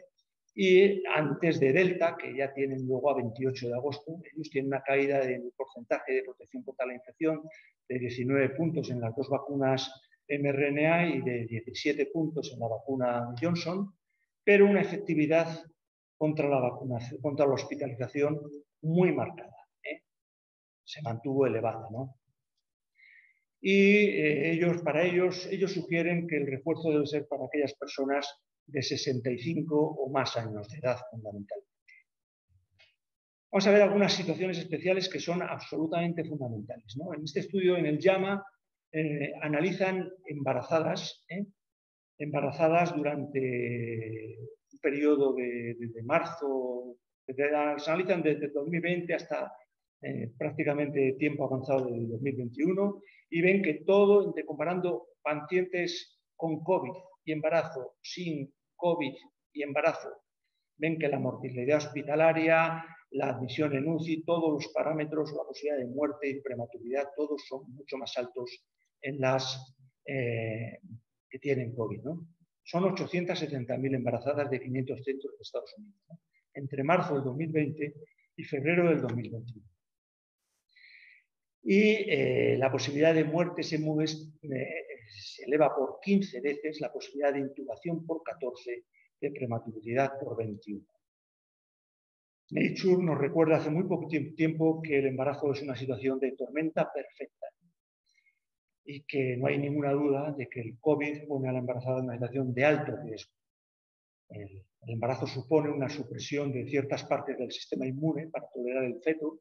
Y antes de Delta, que ya tienen luego a 28 de agosto, ellos tienen una caída del porcentaje de protección contra la infección de 19 puntos en las dos vacunas mRNA y de 17 puntos en la vacuna Johnson, pero una efectividad contra la vacunación, contra la hospitalización muy marcada. ¿eh? Se mantuvo elevada, ¿no? Y eh, ellos, para ellos, ellos sugieren que el refuerzo debe ser para aquellas personas de 65 o más años de edad, fundamentalmente. Vamos a ver algunas situaciones especiales que son absolutamente fundamentales. En este estudio, en el JAMA, eh, analizan embarazadas, ¿eh? embarazadas durante un periodo de, marzo, se analizan desde 2020 hasta eh, prácticamente tiempo avanzado del 2021 y ven que todo, comparando pacientes con COVID y embarazo sin COVID y embarazo, ven que la mortalidad hospitalaria, la admisión en UCI, todos los parámetros, la posibilidad de muerte y prematuridad, todos son mucho más altos en las eh, que tienen COVID. ¿no? Son 870.000 embarazadas de 500 centros de Estados Unidos, entre marzo del 2020 y febrero del 2021. y la posibilidad de muerte se, mueve, se eleva por 15 veces, la posibilidad de intubación por 14, de prematuridad por 21. Nature nos recuerda hace muy poco tiempo que el embarazo es una situación de tormenta perfecta y que no hay ninguna duda de que el COVID pone a la embarazada en una situación de alto riesgo. El, embarazo supone una supresión de ciertas partes del sistema inmune para tolerar el feto,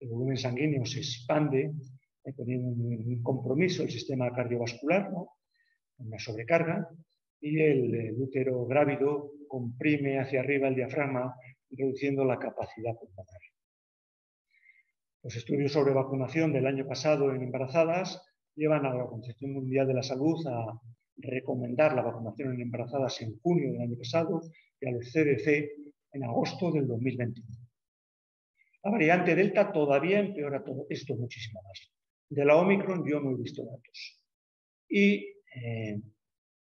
el volumen sanguíneo se expande, teniendo un compromiso el sistema cardiovascular, una sobrecarga, y el útero grávido comprime hacia arriba el diafragma reduciendo la capacidad pulmonar. Los estudios sobre vacunación del año pasado en embarazadas llevan a la Organización Mundial de la Salud a recomendar la vacunación en embarazadas en junio del año pasado y a los CDC en agosto del 2021. La variante Delta todavía empeora todo esto muchísimo más. De la Omicron yo no he visto datos. Y eh,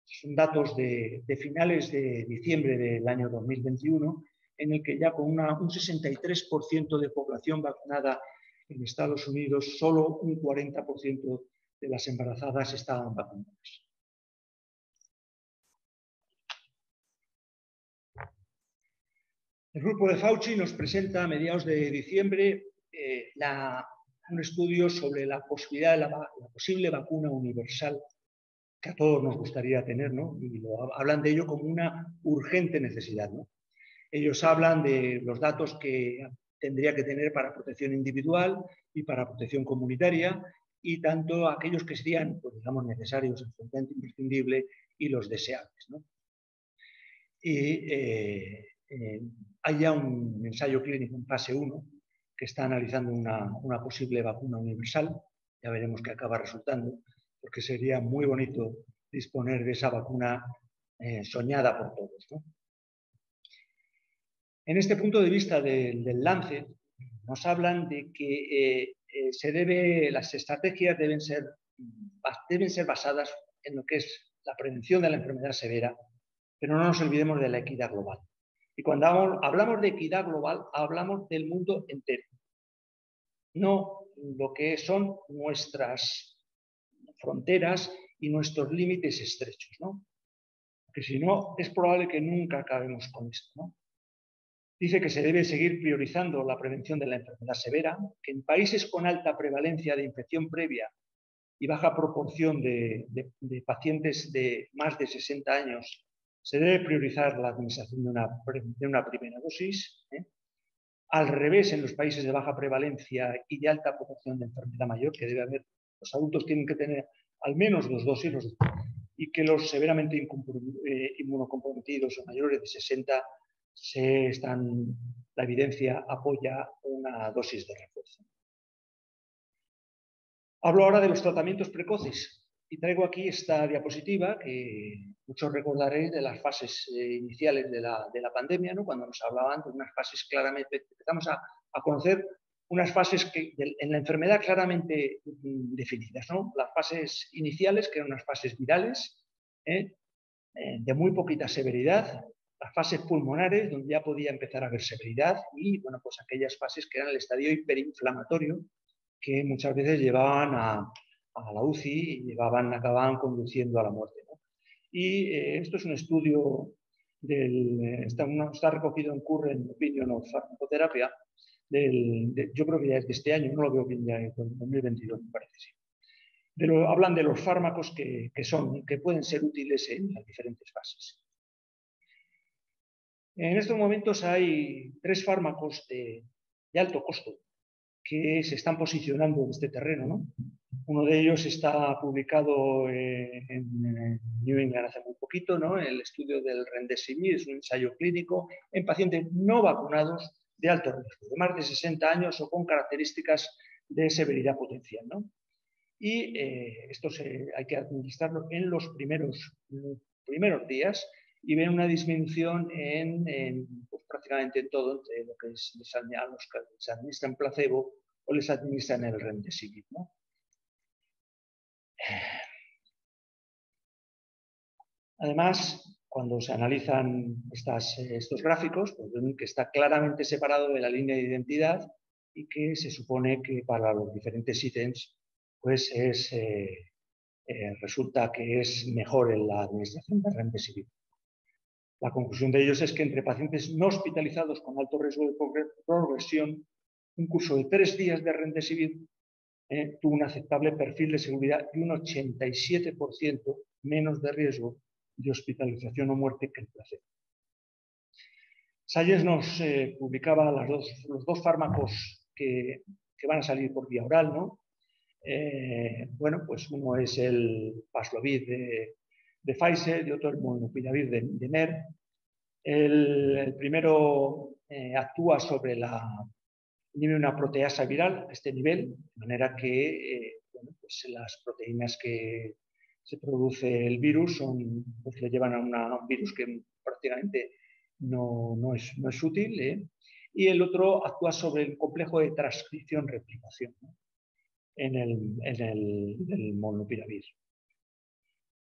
son datos de, finales de diciembre del año 2021 en el que ya con un 63% de población vacunada en Estados Unidos, solo un 40% de las embarazadas estaban vacunadas. El grupo de Fauci nos presenta a mediados de diciembre eh, un estudio sobre la posibilidad de la, posible vacuna universal que a todos nos gustaría tener, ¿no? Y hablan de ello como una urgente necesidad, ¿no? Ellos hablan de los datos que tendría que tener para protección individual y para protección comunitaria y tanto aquellos que serían, pues, digamos, necesarios, absolutamente imprescindibles y los deseables. Y eh, eh, hay ya un ensayo clínico en fase 1 está analizando una, posible vacuna universal. Ya veremos qué acaba resultando, porque sería muy bonito disponer de esa vacuna eh, soñada por todos. En este punto de vista del, lance, nos hablan de que eh, eh, se debe, las estrategias deben ser, deben ser basadas en lo que es la prevención de la enfermedad severa, pero no nos olvidemos de la equidad global. Y cuando hablamos de equidad global, hablamos del mundo entero, no lo que son nuestras fronteras y nuestros límites estrechos, ¿no? Porque si no, es probable que nunca acabemos con esto, ¿no? Dice que se debe seguir priorizando la prevención de la enfermedad severa, que en países con alta prevalencia de infección previa y baja proporción de, pacientes de más de 60 años, se debe priorizar la administración de una, primera dosis. ¿eh? Al revés, en los países de baja prevalencia y de alta proporción de enfermedad mayor, que debe haber, los adultos tienen que tener al menos dos dosis, y que los severamente eh, inmunocomprometidos o mayores de 60 se están, la evidencia apoya una dosis de refuerzo. Hablo ahora de los tratamientos precoces y traigo aquí esta diapositiva que muchos recordaréis de las fases eh, iniciales de la, pandemia, ¿no? cuando nos hablaban de unas fases claramente, empezamos a, conocer unas fases que, en la enfermedad claramente mm, definidas. Las fases iniciales, que eran unas fases virales, ¿eh? Eh, de muy poquita severidad, las fases pulmonares, donde ya podía empezar a haber severidad, y bueno, pues aquellas fases que eran el estadio hiperinflamatorio, que muchas veces llevaban a, la UCI y llevaban, acababan conduciendo a la muerte. Y eh, esto es un estudio del, está, está recogido en Current Opinion of Farmacoterapia, del, yo creo que ya es de este año, no lo veo bien ya, en 2022 me parece. Sí. hablan de los fármacos que, son, que pueden ser útiles en las diferentes fases. En estos momentos hay tres fármacos de, alto costo que se están posicionando en este terreno. Uno de ellos está publicado eh, en New England hace muy poquito, ¿no? el estudio del Remdesivir, es un ensayo clínico en pacientes no vacunados de alto riesgo, de más de 60 años o con características de severidad potencial. Y eh, esto hay que administrarlo en los primeros, primeros días y ven una disminución en, pues, prácticamente en todo, entre lo que es, les, los que les administran placebo o les administran el remdesivir. ¿no? Además, cuando se analizan estos gráficos, pues ven que está claramente separado de la línea de identidad y que se supone que para los diferentes ítems pues es, eh, eh, resulta que es mejor en la administración de remdesivir. La conclusión de ellos es que entre pacientes no hospitalizados con alto riesgo de progresión, un curso de tres días de remdesivir eh, tuvo un aceptable perfil de seguridad y un 87% menos de riesgo de hospitalización o muerte que el placebo. Salles nos eh, publicaba los dos fármacos que, van a salir por vía oral, ¿no? Eh, bueno, pues uno es el Paslovid de, Pfizer y otro el Molnupiravir de, de Merck. El, primero actúa sobre la una proteasa viral a este nivel, de manera que pues las proteínas que se produce el virus son, pues le llevan a, un virus que prácticamente no, es, útil. ¿eh? Y el otro actúa sobre el complejo de transcripción-replicación en el, en molnupiravir.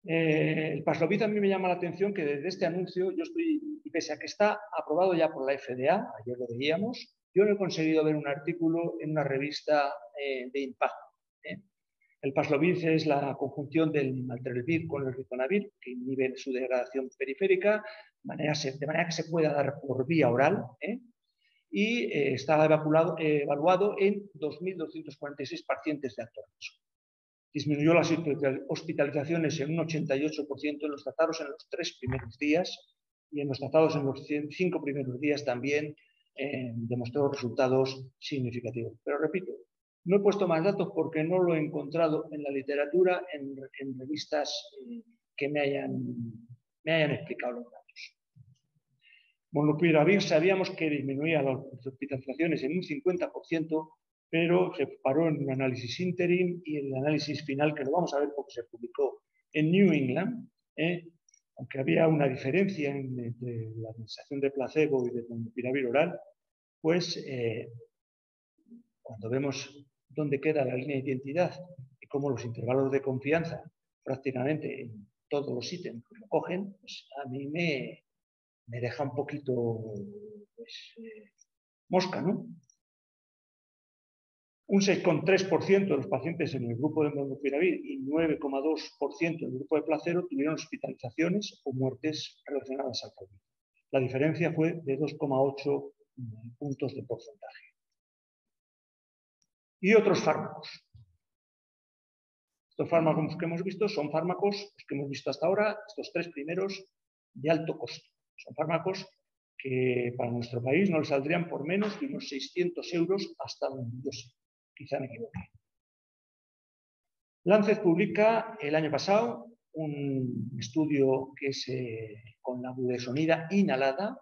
Eh, el Paslovid a mí me llama la atención que desde este anuncio yo estoy, y pese a que está aprobado ya por la FDA, ayer lo veíamos, yo no he conseguido ver un artículo en una revista eh, de impacto. El Paslovid es la conjunción del maltrelvir con el ritonavir, que inhibe su degradación periférica, de manera, que se pueda dar por vía oral, ¿eh? y eh, está evaluado en 2.246 pacientes de alto riesgo. Disminuyó las hospitalizaciones en un 88% en los tratados en los tres primeros días y en los tratados en los cinco primeros días también eh, demostró resultados significativos. Pero repito, no he puesto más datos porque no lo he encontrado en la literatura, en, revistas eh, que me hayan, me hayan explicado los datos. Molnupiravir sabíamos que disminuía las hospitalizaciones en un 50%, pero se paró en un análisis interim y el análisis final, que lo vamos a ver porque se publicó en New England, eh, aunque había una diferencia entre la administración de placebo y de molnupiravir oral, pues eh, cuando vemos dónde queda la línea de identidad y cómo los intervalos de confianza prácticamente en todos los ítems lo cogen, pues a mí me, me deja un poquito pues, eh, mosca, ¿no? Un 6,3% de los pacientes en el grupo de molnupiravir y 9,2% en el grupo de placebo tuvieron hospitalizaciones o muertes relacionadas al COVID. La diferencia fue de 2,8 puntos de porcentaje y otros fármacos. Estos fármacos que hemos visto son fármacos que hemos visto hasta ahora, estos tres primeros, de alto costo. Son fármacos que para nuestro país no les saldrían por menos de unos 600 euros hasta donde yo Quizá me equivoque. Lancet publica el año pasado un estudio que es eh, con la budesonida inhalada,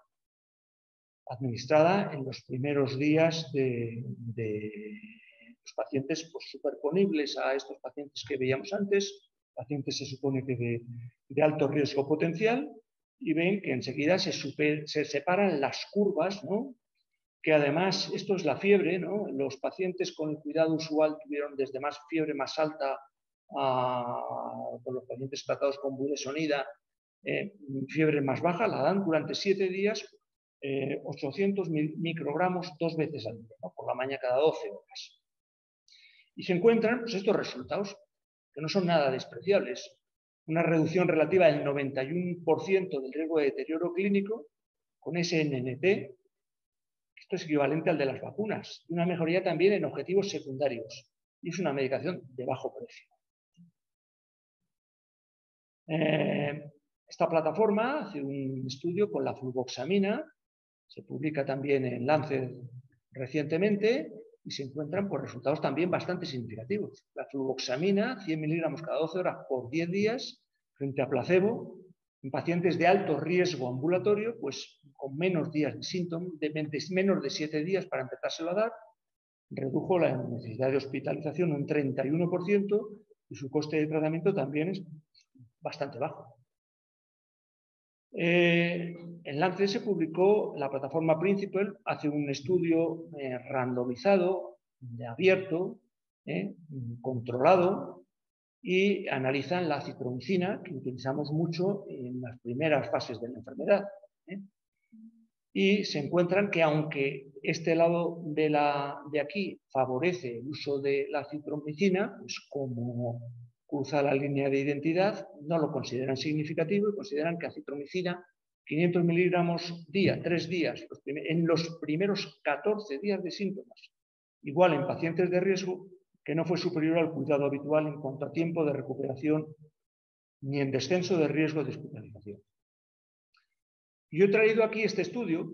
administrada en los primeros días de los pacientes pues, superponibles a estos pacientes que veíamos antes, pacientes se supone que de, alto riesgo potencial, y ven que enseguida se, se separan las curvas, ¿no? Que además, esto es la fiebre, ¿no? los pacientes con el cuidado usual tuvieron desde más fiebre más alta a, con los pacientes tratados con budesonida, eh, fiebre más baja, la dan durante siete días, 800 eh, microgramos dos veces al día, por la mañana cada 12 horas. Y se encuentran pues, estos resultados, que no son nada despreciables. Una reducción relativa del 91% del riesgo de deterioro clínico con ese NNT, esto es equivalente al de las vacunas, una mejoría también en objetivos secundarios, y es una medicación de bajo precio. Eh, esta plataforma hace un estudio con la fluvoxamina, se publica también en Lancet recientemente, y se encuentran pues, resultados también bastante significativos. La fluvoxamina, 100 miligramos cada 12 horas por 10 días, frente a placebo, en pacientes de alto riesgo ambulatorio, pues con menos días de síntomas, de menos de 7 días para empezárselo a dar, redujo la necesidad de hospitalización un 31% y su coste de tratamiento también es bastante bajo. Eh, en Lancet se publicó, la plataforma Principal hace un estudio eh, randomizado, de abierto, eh, controlado, y analizan la citromicina, que utilizamos mucho en las primeras fases de la enfermedad. y se encuentran que aunque este lado de, la, de aquí favorece el uso de la citromicina, pues como cruza la línea de identidad, no lo consideran significativo y consideran que citromicina 500 miligramos día, tres días, en los primeros 14 días de síntomas, igual en pacientes de riesgo, que no fue superior al cuidado habitual en cuanto a tiempo de recuperación ni en descenso de riesgo de hospitalización. Yo he traído aquí este estudio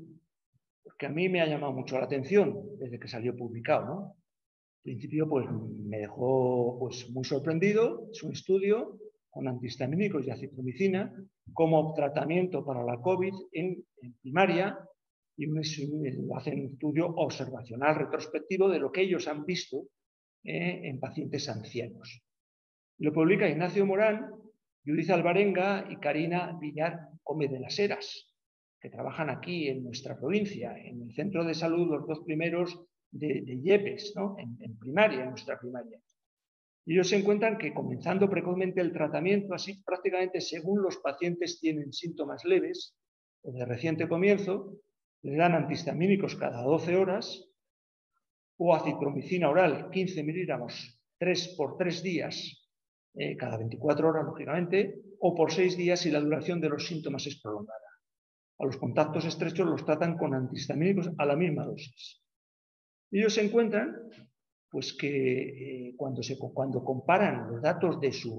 porque a mí me ha llamado mucho la atención desde que salió publicado. ¿no? Al principio pues, me dejó pues, muy sorprendido. Es un estudio con antihistamínicos y acitromicina como tratamiento para la COVID en, primaria y hacen un estudio observacional retrospectivo de lo que ellos han visto eh, en pacientes ancianos. Lo publica Ignacio Morán, Judith Alvarenga y Karina Villar Gómez de las Heras que trabajan aquí en nuestra provincia, en el centro de salud, los dos primeros de, de Yepes, ¿no? en, primaria, en nuestra primaria. Y ellos se encuentran que comenzando precozmente el tratamiento, así prácticamente según los pacientes tienen síntomas leves o de reciente comienzo, le dan antihistamínicos cada 12 horas o acitromicina oral 15 miligramos 3 por 3 días, eh, cada 24 horas lógicamente, o por 6 días si la duración de los síntomas es prolongada a los contactos estrechos los tratan con antihistamínicos a la misma dosis. Ellos se encuentran pues que eh, cuando, se, cuando comparan los datos de sus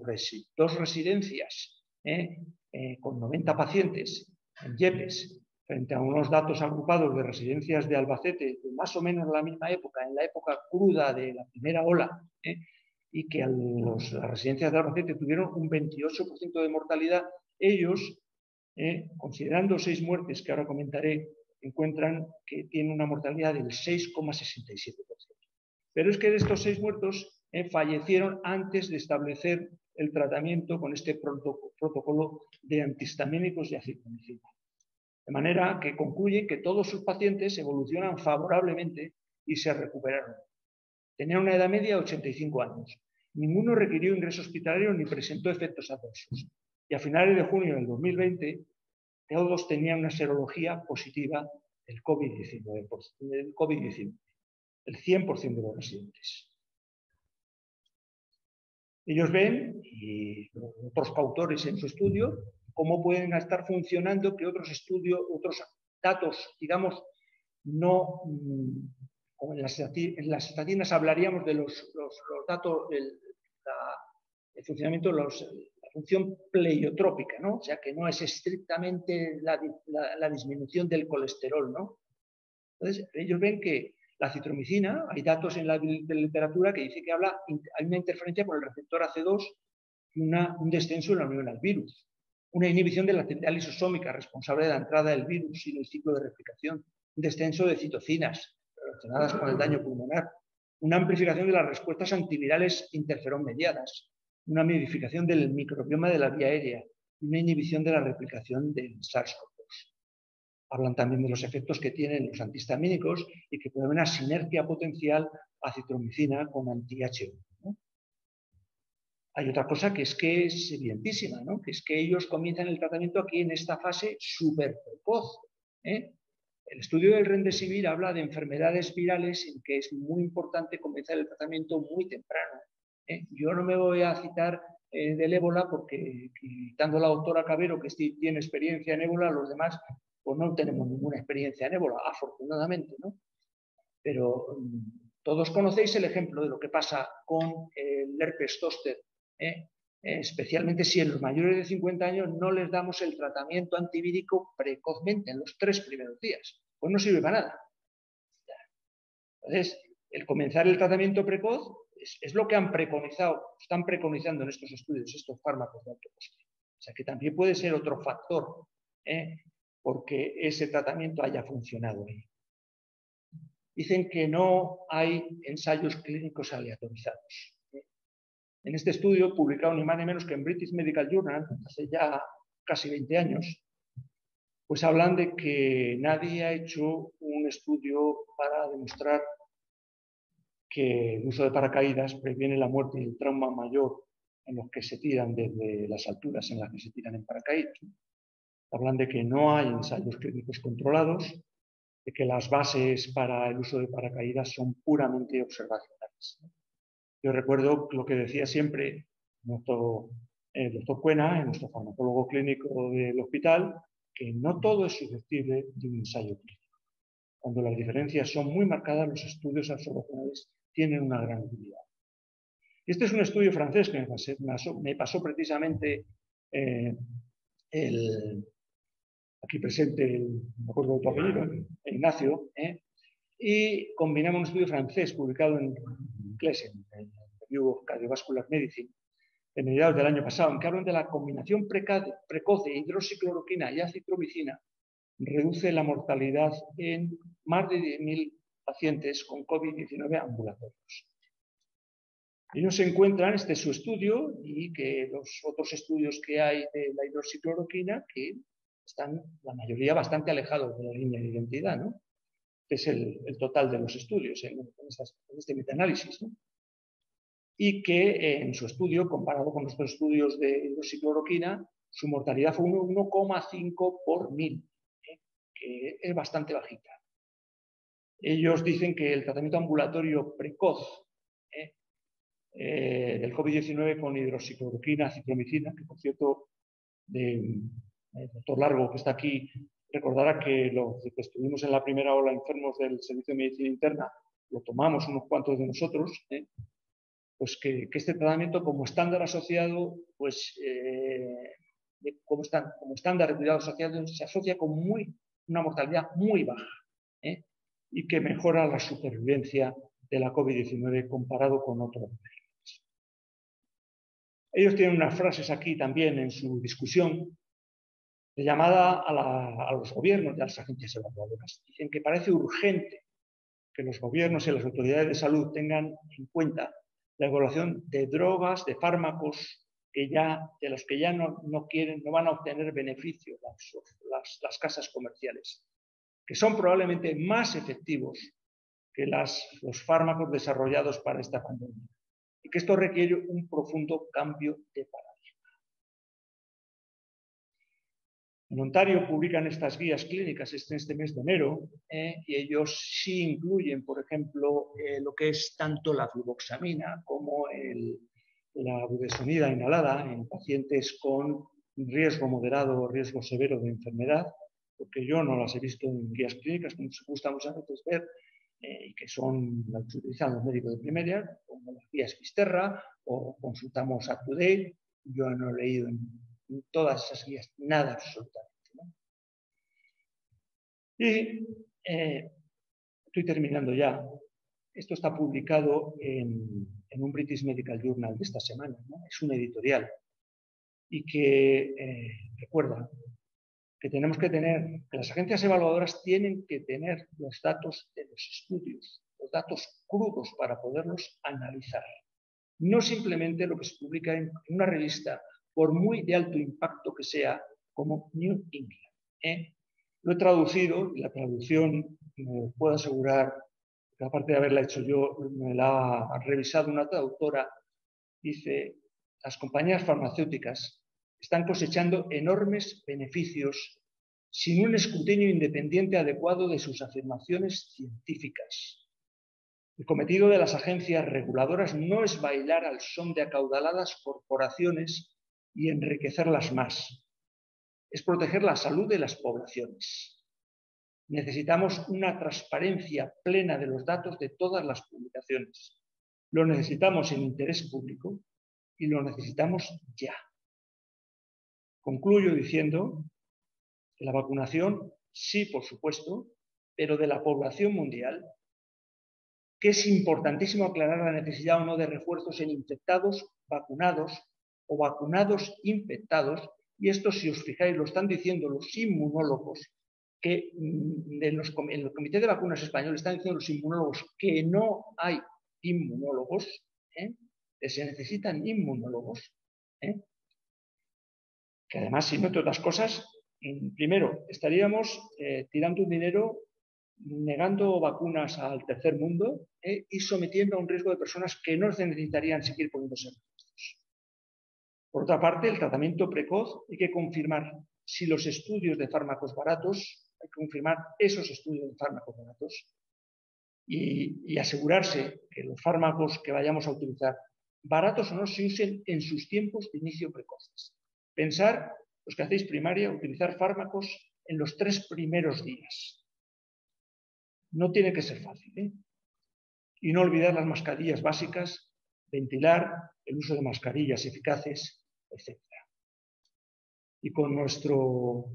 dos residencias eh, con 90 pacientes en Yepes frente a unos datos agrupados de residencias de Albacete de más o menos la misma época, en la época cruda de la primera ola, y que las residencias de Albacete tuvieron un 28% de mortalidad, ellos ¿eh? considerando seis muertes que ahora comentaré, encuentran que tiene una mortalidad del 6,67%. Pero es que de estos seis muertos ¿eh? fallecieron antes de establecer el tratamiento con este protocolo de antihistamínicos y acitromicina. De manera que concluye que todos sus pacientes evolucionan favorablemente y se recuperaron. Tenían una edad media de 85 años. Ninguno requirió ingreso hospitalario ni presentó efectos adversos y a finales de junio del 2020 todos tenían una serología positiva del COVID-19, el COVID el 100% de los residentes. Ellos ven, y otros autores en su estudio, cómo pueden estar funcionando que otros estudios, otros datos, digamos, no, mm, como en las, estatinas hablaríamos de los, datos, el, funcionamiento los, función pleiotrópica, ¿no? O sea, que no es estrictamente la, disminución del colesterol, ¿no? Entonces, ellos ven que la citromicina, hay datos en la literatura que dice que habla, hay una interferencia con el receptor AC2 y un descenso en la unión al virus. Una inhibición de la actividad lisosómica responsable de la entrada del virus y del ciclo de replicación. Un descenso de citocinas relacionadas con el daño pulmonar. Una amplificación de las respuestas antivirales interferón mediadas una modificación del microbioma de la vía aérea y una inhibición de la replicación del SARS-CoV-2. Hablan también de los efectos que tienen los antihistamínicos y que puede haber una sinergia potencial acitromicina con anti-H1. Hay otra cosa que es que es evidentísima, ¿no? que es que ellos comienzan el tratamiento aquí en esta fase súper precoz. ¿eh? El estudio del Rendesivir habla de enfermedades virales en que es muy importante comenzar el tratamiento muy temprano. ¿eh? Yo no me voy a citar eh, del ébola porque, quitando la doctora Cabero, que sí tiene experiencia en ébola, los demás pues no tenemos ninguna experiencia en ébola, afortunadamente, ¿no? Pero mm, todos conocéis el ejemplo de lo que pasa con el herpes zoster, ¿eh? especialmente si en los mayores de 50 años no les damos el tratamiento antivírico precozmente, en los tres primeros días. Pues no sirve para nada. Entonces, el comenzar el tratamiento precoz es, lo que han preconizado, están preconizando en estos estudios estos fármacos de alto coste. O sea que también puede ser otro factor ¿eh? porque ese tratamiento haya funcionado ahí. Dicen que no hay ensayos clínicos aleatorizados. En este estudio, publicado ni más ni menos que en British Medical Journal, hace ya casi 20 años, pues hablan de que nadie ha hecho un estudio para demostrar que el uso de paracaídas previene la muerte y el trauma mayor en los que se tiran desde las alturas en las que se tiran en paracaídas. Hablan de que no hay ensayos clínicos controlados de que las bases para el uso de paracaídas son puramente observacionales. Yo recuerdo lo que decía siempre nuestro el doctor Cuena, nuestro farmacólogo clínico del hospital, que no todo es susceptible de un ensayo clínico. Cuando las diferencias son muy marcadas, los estudios observacionales tienen una gran utilidad. Este es un estudio francés que me, pasó, precisamente eh, el, aquí presente, el, me acuerdo de tu apellido, Ignacio, ¿eh? y combinamos un estudio francés publicado en inglés, en el Review of Cardiovascular Medicine, en mediados del año pasado, en que hablan de la combinación precoz de hidroxicloroquina y acitromicina, reduce la mortalidad en más de 10.000 pacientes con COVID-19 ambulatorios. Ellos se encuentran, este es su estudio, y que los otros estudios que hay de la hidroxicloroquina, que están la mayoría bastante alejados de la línea de identidad, ¿no? Es el, total de los estudios en, este metaanálisis. Y que en su estudio, comparado con nuestros estudios de hidroxicloroquina, su mortalidad fue 1,5 por mil, ¿eh? que es bastante bajita. Ellos dicen que el tratamiento ambulatorio precoz ¿eh? Eh, del COVID-19 con hidroxicloroquina, citromicina, que por cierto, el doctor Largo, que está aquí, recordará que los que estuvimos en la primera ola enfermos del Servicio de Medicina Interna, lo tomamos unos cuantos de nosotros, ¿eh? pues que, este tratamiento como estándar asociado, pues como, como, estándar de cuidado asociado, se asocia con muy, una mortalidad muy baja y que mejora la supervivencia de la COVID-19 comparado con otros ellos tienen unas frases aquí también en su discusión de llamada a, los gobiernos y a las agencias evaluadoras. Dicen que parece urgente que los gobiernos y las autoridades de salud tengan en cuenta la evaluación de drogas, de fármacos que ya, de los que ya no, quieren, no van a obtener beneficio las, las, casas comerciales, que son probablemente más efectivos que las, los fármacos desarrollados para esta pandemia y que esto requiere un profundo cambio de paradigma. En Ontario publican estas guías clínicas este, este mes de enero eh, y ellos sí incluyen, por ejemplo, eh, lo que es tanto la fluvoxamina como la budesonida inhalada en pacientes con riesgo moderado o riesgo severo de enfermedad, porque yo no las he visto en guías clínicas, como se gusta muchas veces ver, eh, que son las que utilizan los médicos de primaria, como las guías Fisterra o consultamos UpToDate. Yo no he leído en, todas esas guías nada absolutamente. Y eh, estoy terminando ya. Esto está publicado en, un British Medical Journal de esta semana. Es un editorial y que eh, recuerda que tenemos que tener, que las agencias evaluadoras tienen que tener los datos de los estudios, los datos crudos para poderlos analizar. No simplemente lo que se publica en una revista, por muy de alto impacto que sea, como New England. ¿eh? Lo he traducido y la traducción, me puedo asegurar, que aparte de haberla hecho yo, me la ha revisado una traductora, dice, las compañías farmacéuticas están cosechando enormes beneficios sin un escrutinio independiente adecuado de sus afirmaciones científicas. El cometido de las agencias reguladoras no es bailar al son de acaudaladas corporaciones y enriquecerlas más. Es proteger la salud de las poblaciones. Necesitamos una transparencia plena de los datos de todas las publicaciones. Lo necesitamos en interés público y lo necesitamos ya. Concluyo diciendo que la vacunación, sí, por supuesto, pero de la población mundial, que es importantísimo aclarar la necesidad o no de refuerzos en infectados vacunados o vacunados infectados, y esto, si os fijáis, lo están diciendo los inmunólogos, que mm, en, los, en el Comité de Vacunas Español están diciendo los inmunólogos que no hay inmunólogos, ¿eh? que se necesitan inmunólogos, ¿eh? que además, si no entre otras cosas, mm, primero, estaríamos eh, tirando un dinero negando vacunas al tercer mundo y sometiendo a un riesgo de personas que no se necesitarían seguir poniéndose refuerzos. Por otra parte, el tratamiento precoz hay que confirmar si los estudios de fármacos baratos, hay confirmar esos estudios de fármacos baratos y, y asegurarse que los fármacos que vayamos a utilizar, baratos o no, se usen en sus tiempos de inicio precoces. Pensar, los que hacéis primaria, utilizar fármacos en los tres primeros días. No tiene que ser fácil. ¿eh? Y no olvidar las mascarillas básicas, ventilar, el uso de mascarillas eficaces, etc. Y con nuestro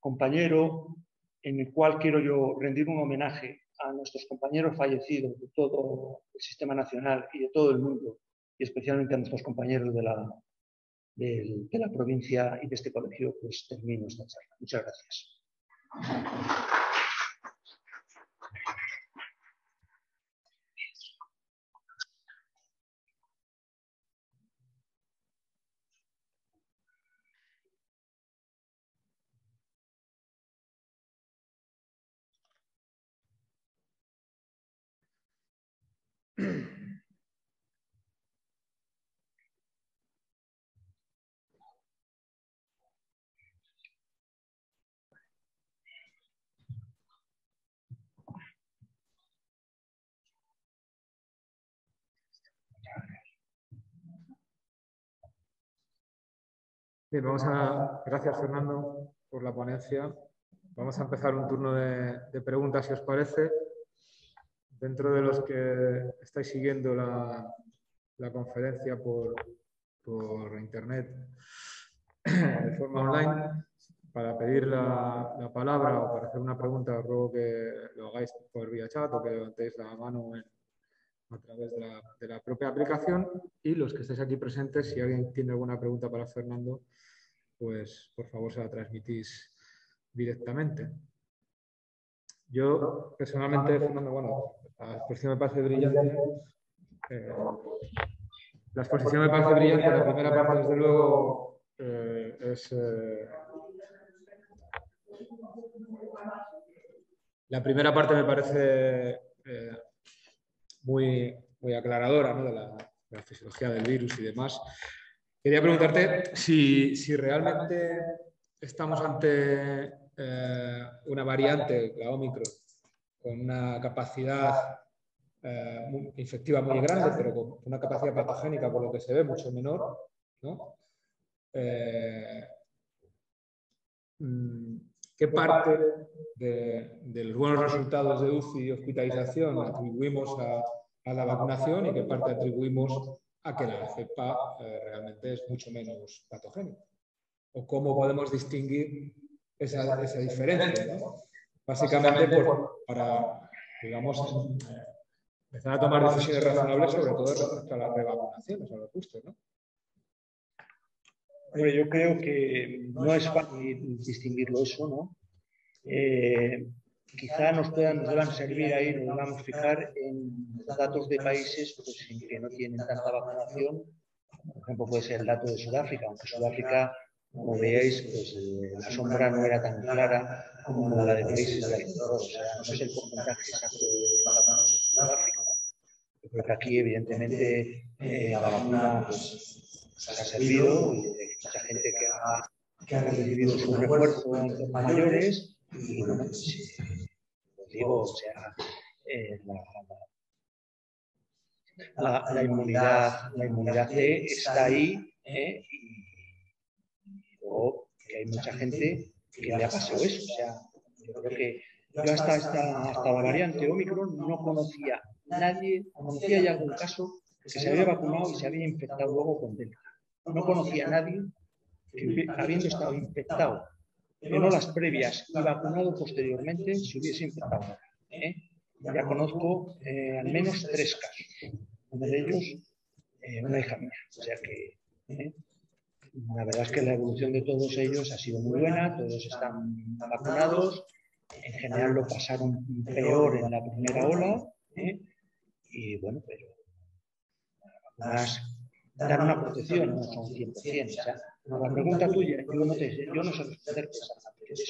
compañero, en el cual quiero yo rendir un homenaje a nuestros compañeros fallecidos de todo el sistema nacional y de todo el mundo, y especialmente a nuestros compañeros de la, de, de la provincia y de este colegio, pues termino esta charla. Muchas gracias. Bien, vamos a. Gracias, Fernando, por la ponencia. Vamos a empezar un turno de, preguntas, si os parece. Dentro de los que estáis siguiendo la, conferencia por, internet de forma online, para pedir la, palabra o para hacer una pregunta, os ruego que lo hagáis por vía chat o que levantéis la mano a través de la, de la, propia aplicación. Y los que estéis aquí presentes, si alguien tiene alguna pregunta para Fernando, pues por favor se la transmitís directamente. Yo personalmente, Fernando, bueno, la exposición me parece brillante. Eh, la exposición me parece brillante. La primera parte, desde luego, eh, es. Eh, la primera parte me parece muy, muy aclaradora ¿no? de, la, fisiología del virus y demás. Quería preguntarte si, realmente estamos ante eh, una variante, la Omicron, con una capacidad eh, infectiva muy grande, pero con una capacidad patogénica, por lo que se ve, mucho menor. Eh, mm, ¿Qué parte de, los buenos resultados de UCI y hospitalización atribuimos a, a la vacunación y qué parte atribuimos a que la cepa eh, realmente es mucho menos patogénica. ¿O cómo podemos distinguir esa, esa diferencia? Básicamente para, digamos, empezar a tomar decisiones razonables, sobre todo respecto a la revacunación, o sea, lo justo, ¿no? yo creo que no es fácil distinguirlo eso, ¿no? Eh, quizá nos puedan, deban servir ahí, nos vamos a fijar en datos de países pues, que no tienen tanta vacunación. Por ejemplo, puede ser el dato de Sudáfrica, aunque Sudáfrica, como veáis, pues eh, la sombra no era tan clara como la de países de. O sea, no es el porcentaje exacto de vacunados en Sudáfrica. Yo creo que aquí, evidentemente, eh, la vacuna pues, ha servido y mucha gente que ha, que ha recibido su refuerzo en mayores y bueno, pues, digo, o sea, eh, la, inmunidad, la inmunidad está ahí ¿eh? y, luego que hay mucha gente que le ha pasado eso. O sea, yo creo que yo hasta, hasta, hasta la variante Omicron no conocía nadie, conocía ya algún caso que se había vacunado y se había infectado luego con Delta. No conocía a nadie que habiendo estado infectado que no las previas y vacunado posteriormente se hubiese infectado. ¿eh? Ya conozco eh, al menos tres casos. Uno de ellos, eh, una hija mía. O sea que la verdad es que la evolución de todos ellos ha sido muy buena, todos están vacunados, en general lo pasaron peor en la primera ola, y bueno, pero las dan una protección, no son 100%. O sea, la pregunta tuya, yo no, te, yo no sé responder exactamente eso.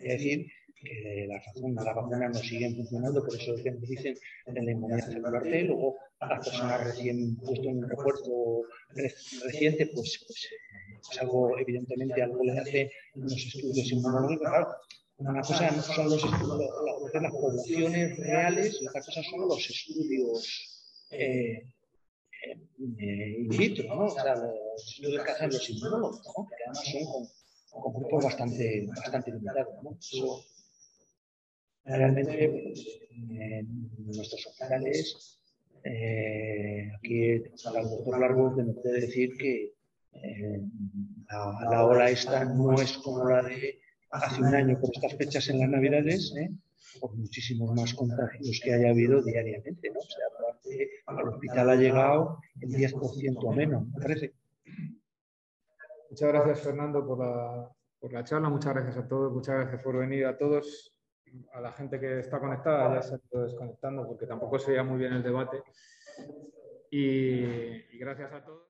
Es decir, que las vacunas, la vacuna no siguen funcionando, por eso nos dicen en la inmunidad celular T, luego las personas recién puesto en un refuerzo reciente, pues, pues es algo, evidentemente, algo le hace los estudios inmunológicos. Claro, una cosa son los estudios, las poblaciones reales y otra cosa son los estudios eh, eh, in vitro, ¿no? O sea, los estudios que hacen los inmunólogos, ¿no? que además son con, grupos bastante, bastante limitados. ¿no? Eso, realmente, pues, en nuestros hospitales, eh, aquí el doctor Largo me puede decir que eh, la, la, ola esta no es como la de hace un año por estas fechas en las Navidades, ¿eh? por muchísimos más contagios que haya habido diariamente. ¿no? O sea, al hospital ha llegado el 10% o menos, me parece. Muchas gracias, Fernando, por la, por la charla. Muchas gracias a todos. Muchas gracias por venir a todos. A la gente que está conectada, ya se ha ido desconectando porque tampoco se veía muy bien el debate. y gracias a todos.